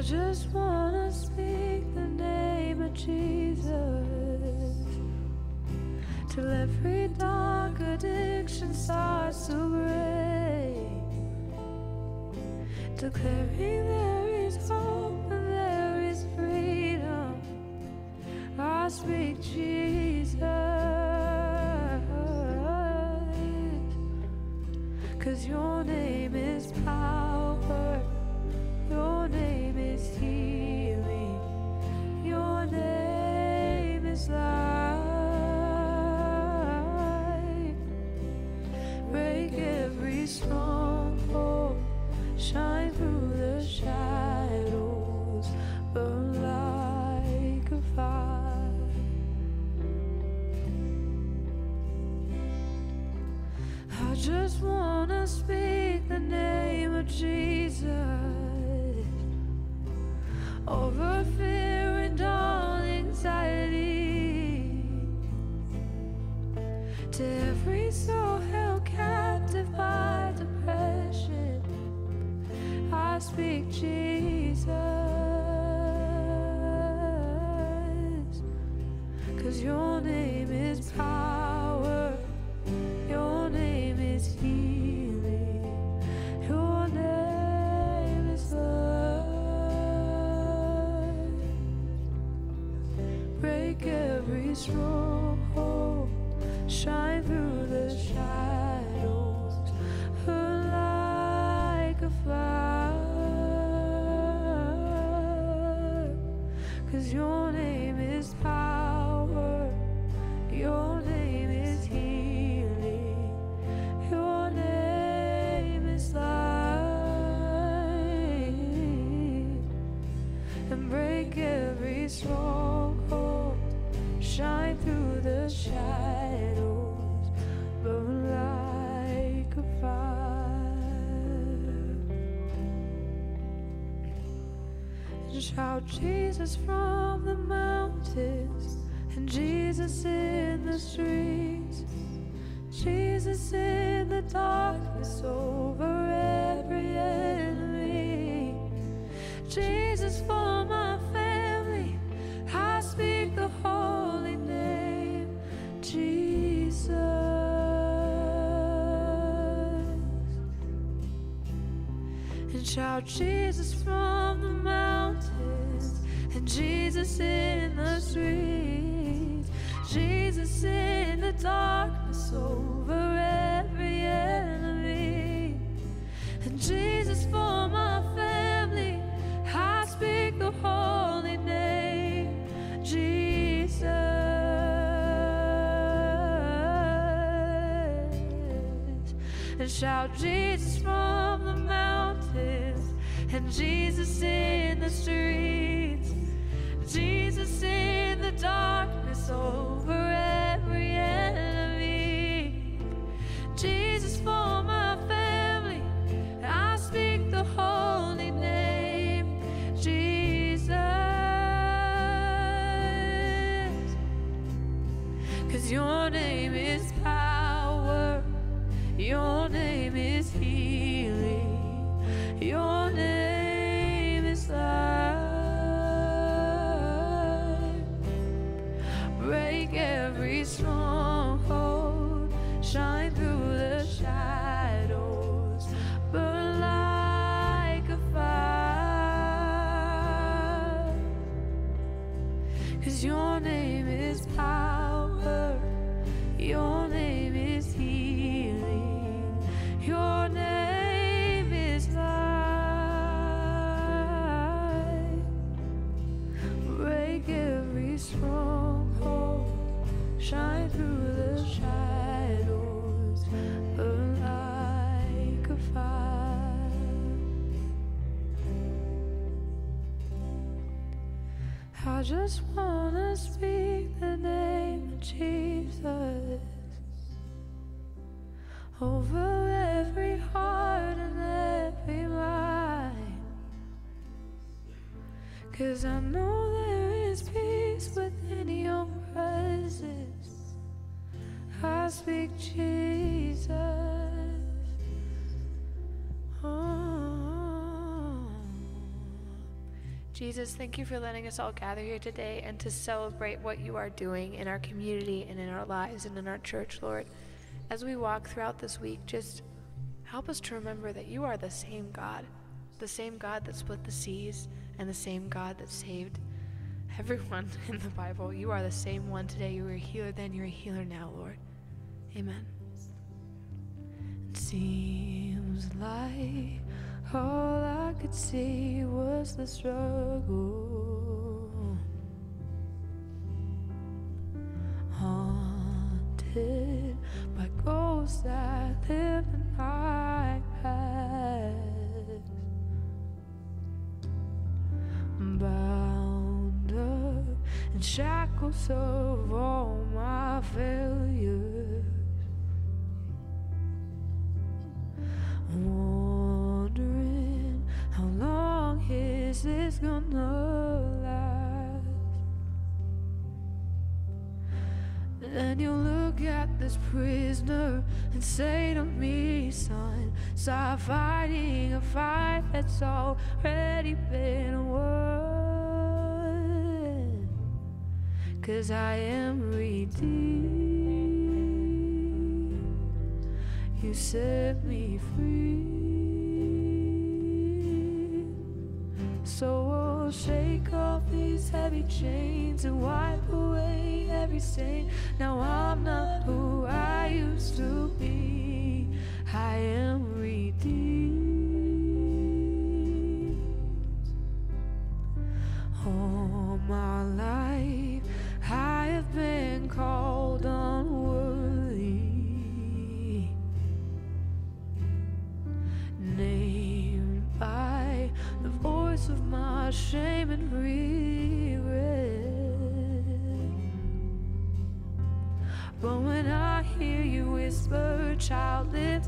[SPEAKER 3] just wanna speak the name of Jesus till every dark addiction starts to break. Declaring there is hope and there is freedom. I speak Jesus. Cause your name stronghold. Shine through the your name is power. Jesus from the mountains and Jesus in the streets. Jesus in the darkness over every enemy. Jesus for my family. I speak the holy name, Jesus. And shout Jesus In the streets. Jesus in the darkness over every enemy. And Jesus for my family, I speak the holy name, Jesus. And shout Jesus from the mountains and Jesus in the streets. In the darkness over Cause your name is power. Your name just wanna speak the name of Jesus over every heart and every mind. Cause I know there is peace within your presence. I speak Jesus.
[SPEAKER 2] Jesus, thank you for letting us all gather here today and to celebrate what you are doing in our community and in our lives and in our church, Lord. As we walk throughout this week, just help us to remember that you are the same God, the same God that split the seas and the same God that saved everyone in the Bible. You are the same one today. You were a healer then, you're a healer now, Lord. Amen.
[SPEAKER 3] It seems like all I could see was the struggle. Haunted by ghosts that live in my past. Bound up in shackles of all my failures. Is this gonna last? Then you look at this prisoner and say to me, son, stop fighting a fight that's already been won. Cause I am redeemed. You set me free. So I'll shake off these heavy chains and wipe away every stain. Now I'm not who I used to be. I am redeemed. All my life I have been called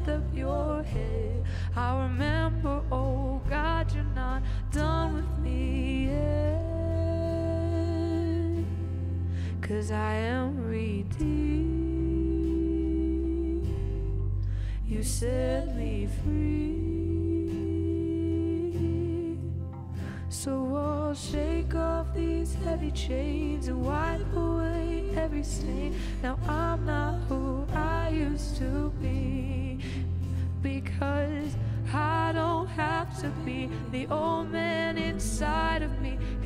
[SPEAKER 3] up your head, I remember, oh God, you're not done with me yet. Cause I am redeemed. You set me free. So I'll shake off these heavy chains and wipe away every stain. Now I'm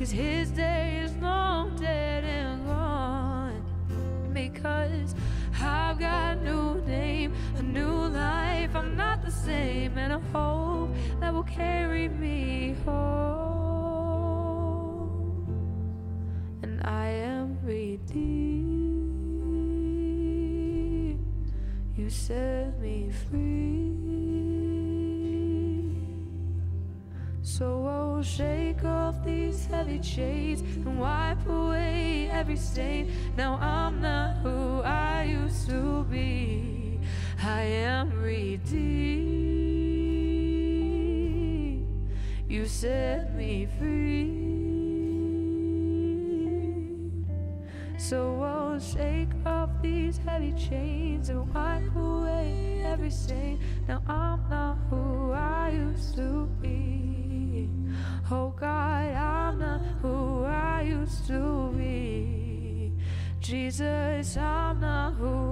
[SPEAKER 3] Cause his day is long dead and gone. Because I've got a new name, a new life. I'm not the same, and I hope that we'll carry every stain. Now I'm not who I used to be. I am redeemed. You set me free. So I'll shake off these heavy chains and wipe away every stain. Now I'm Jesus, I'm not who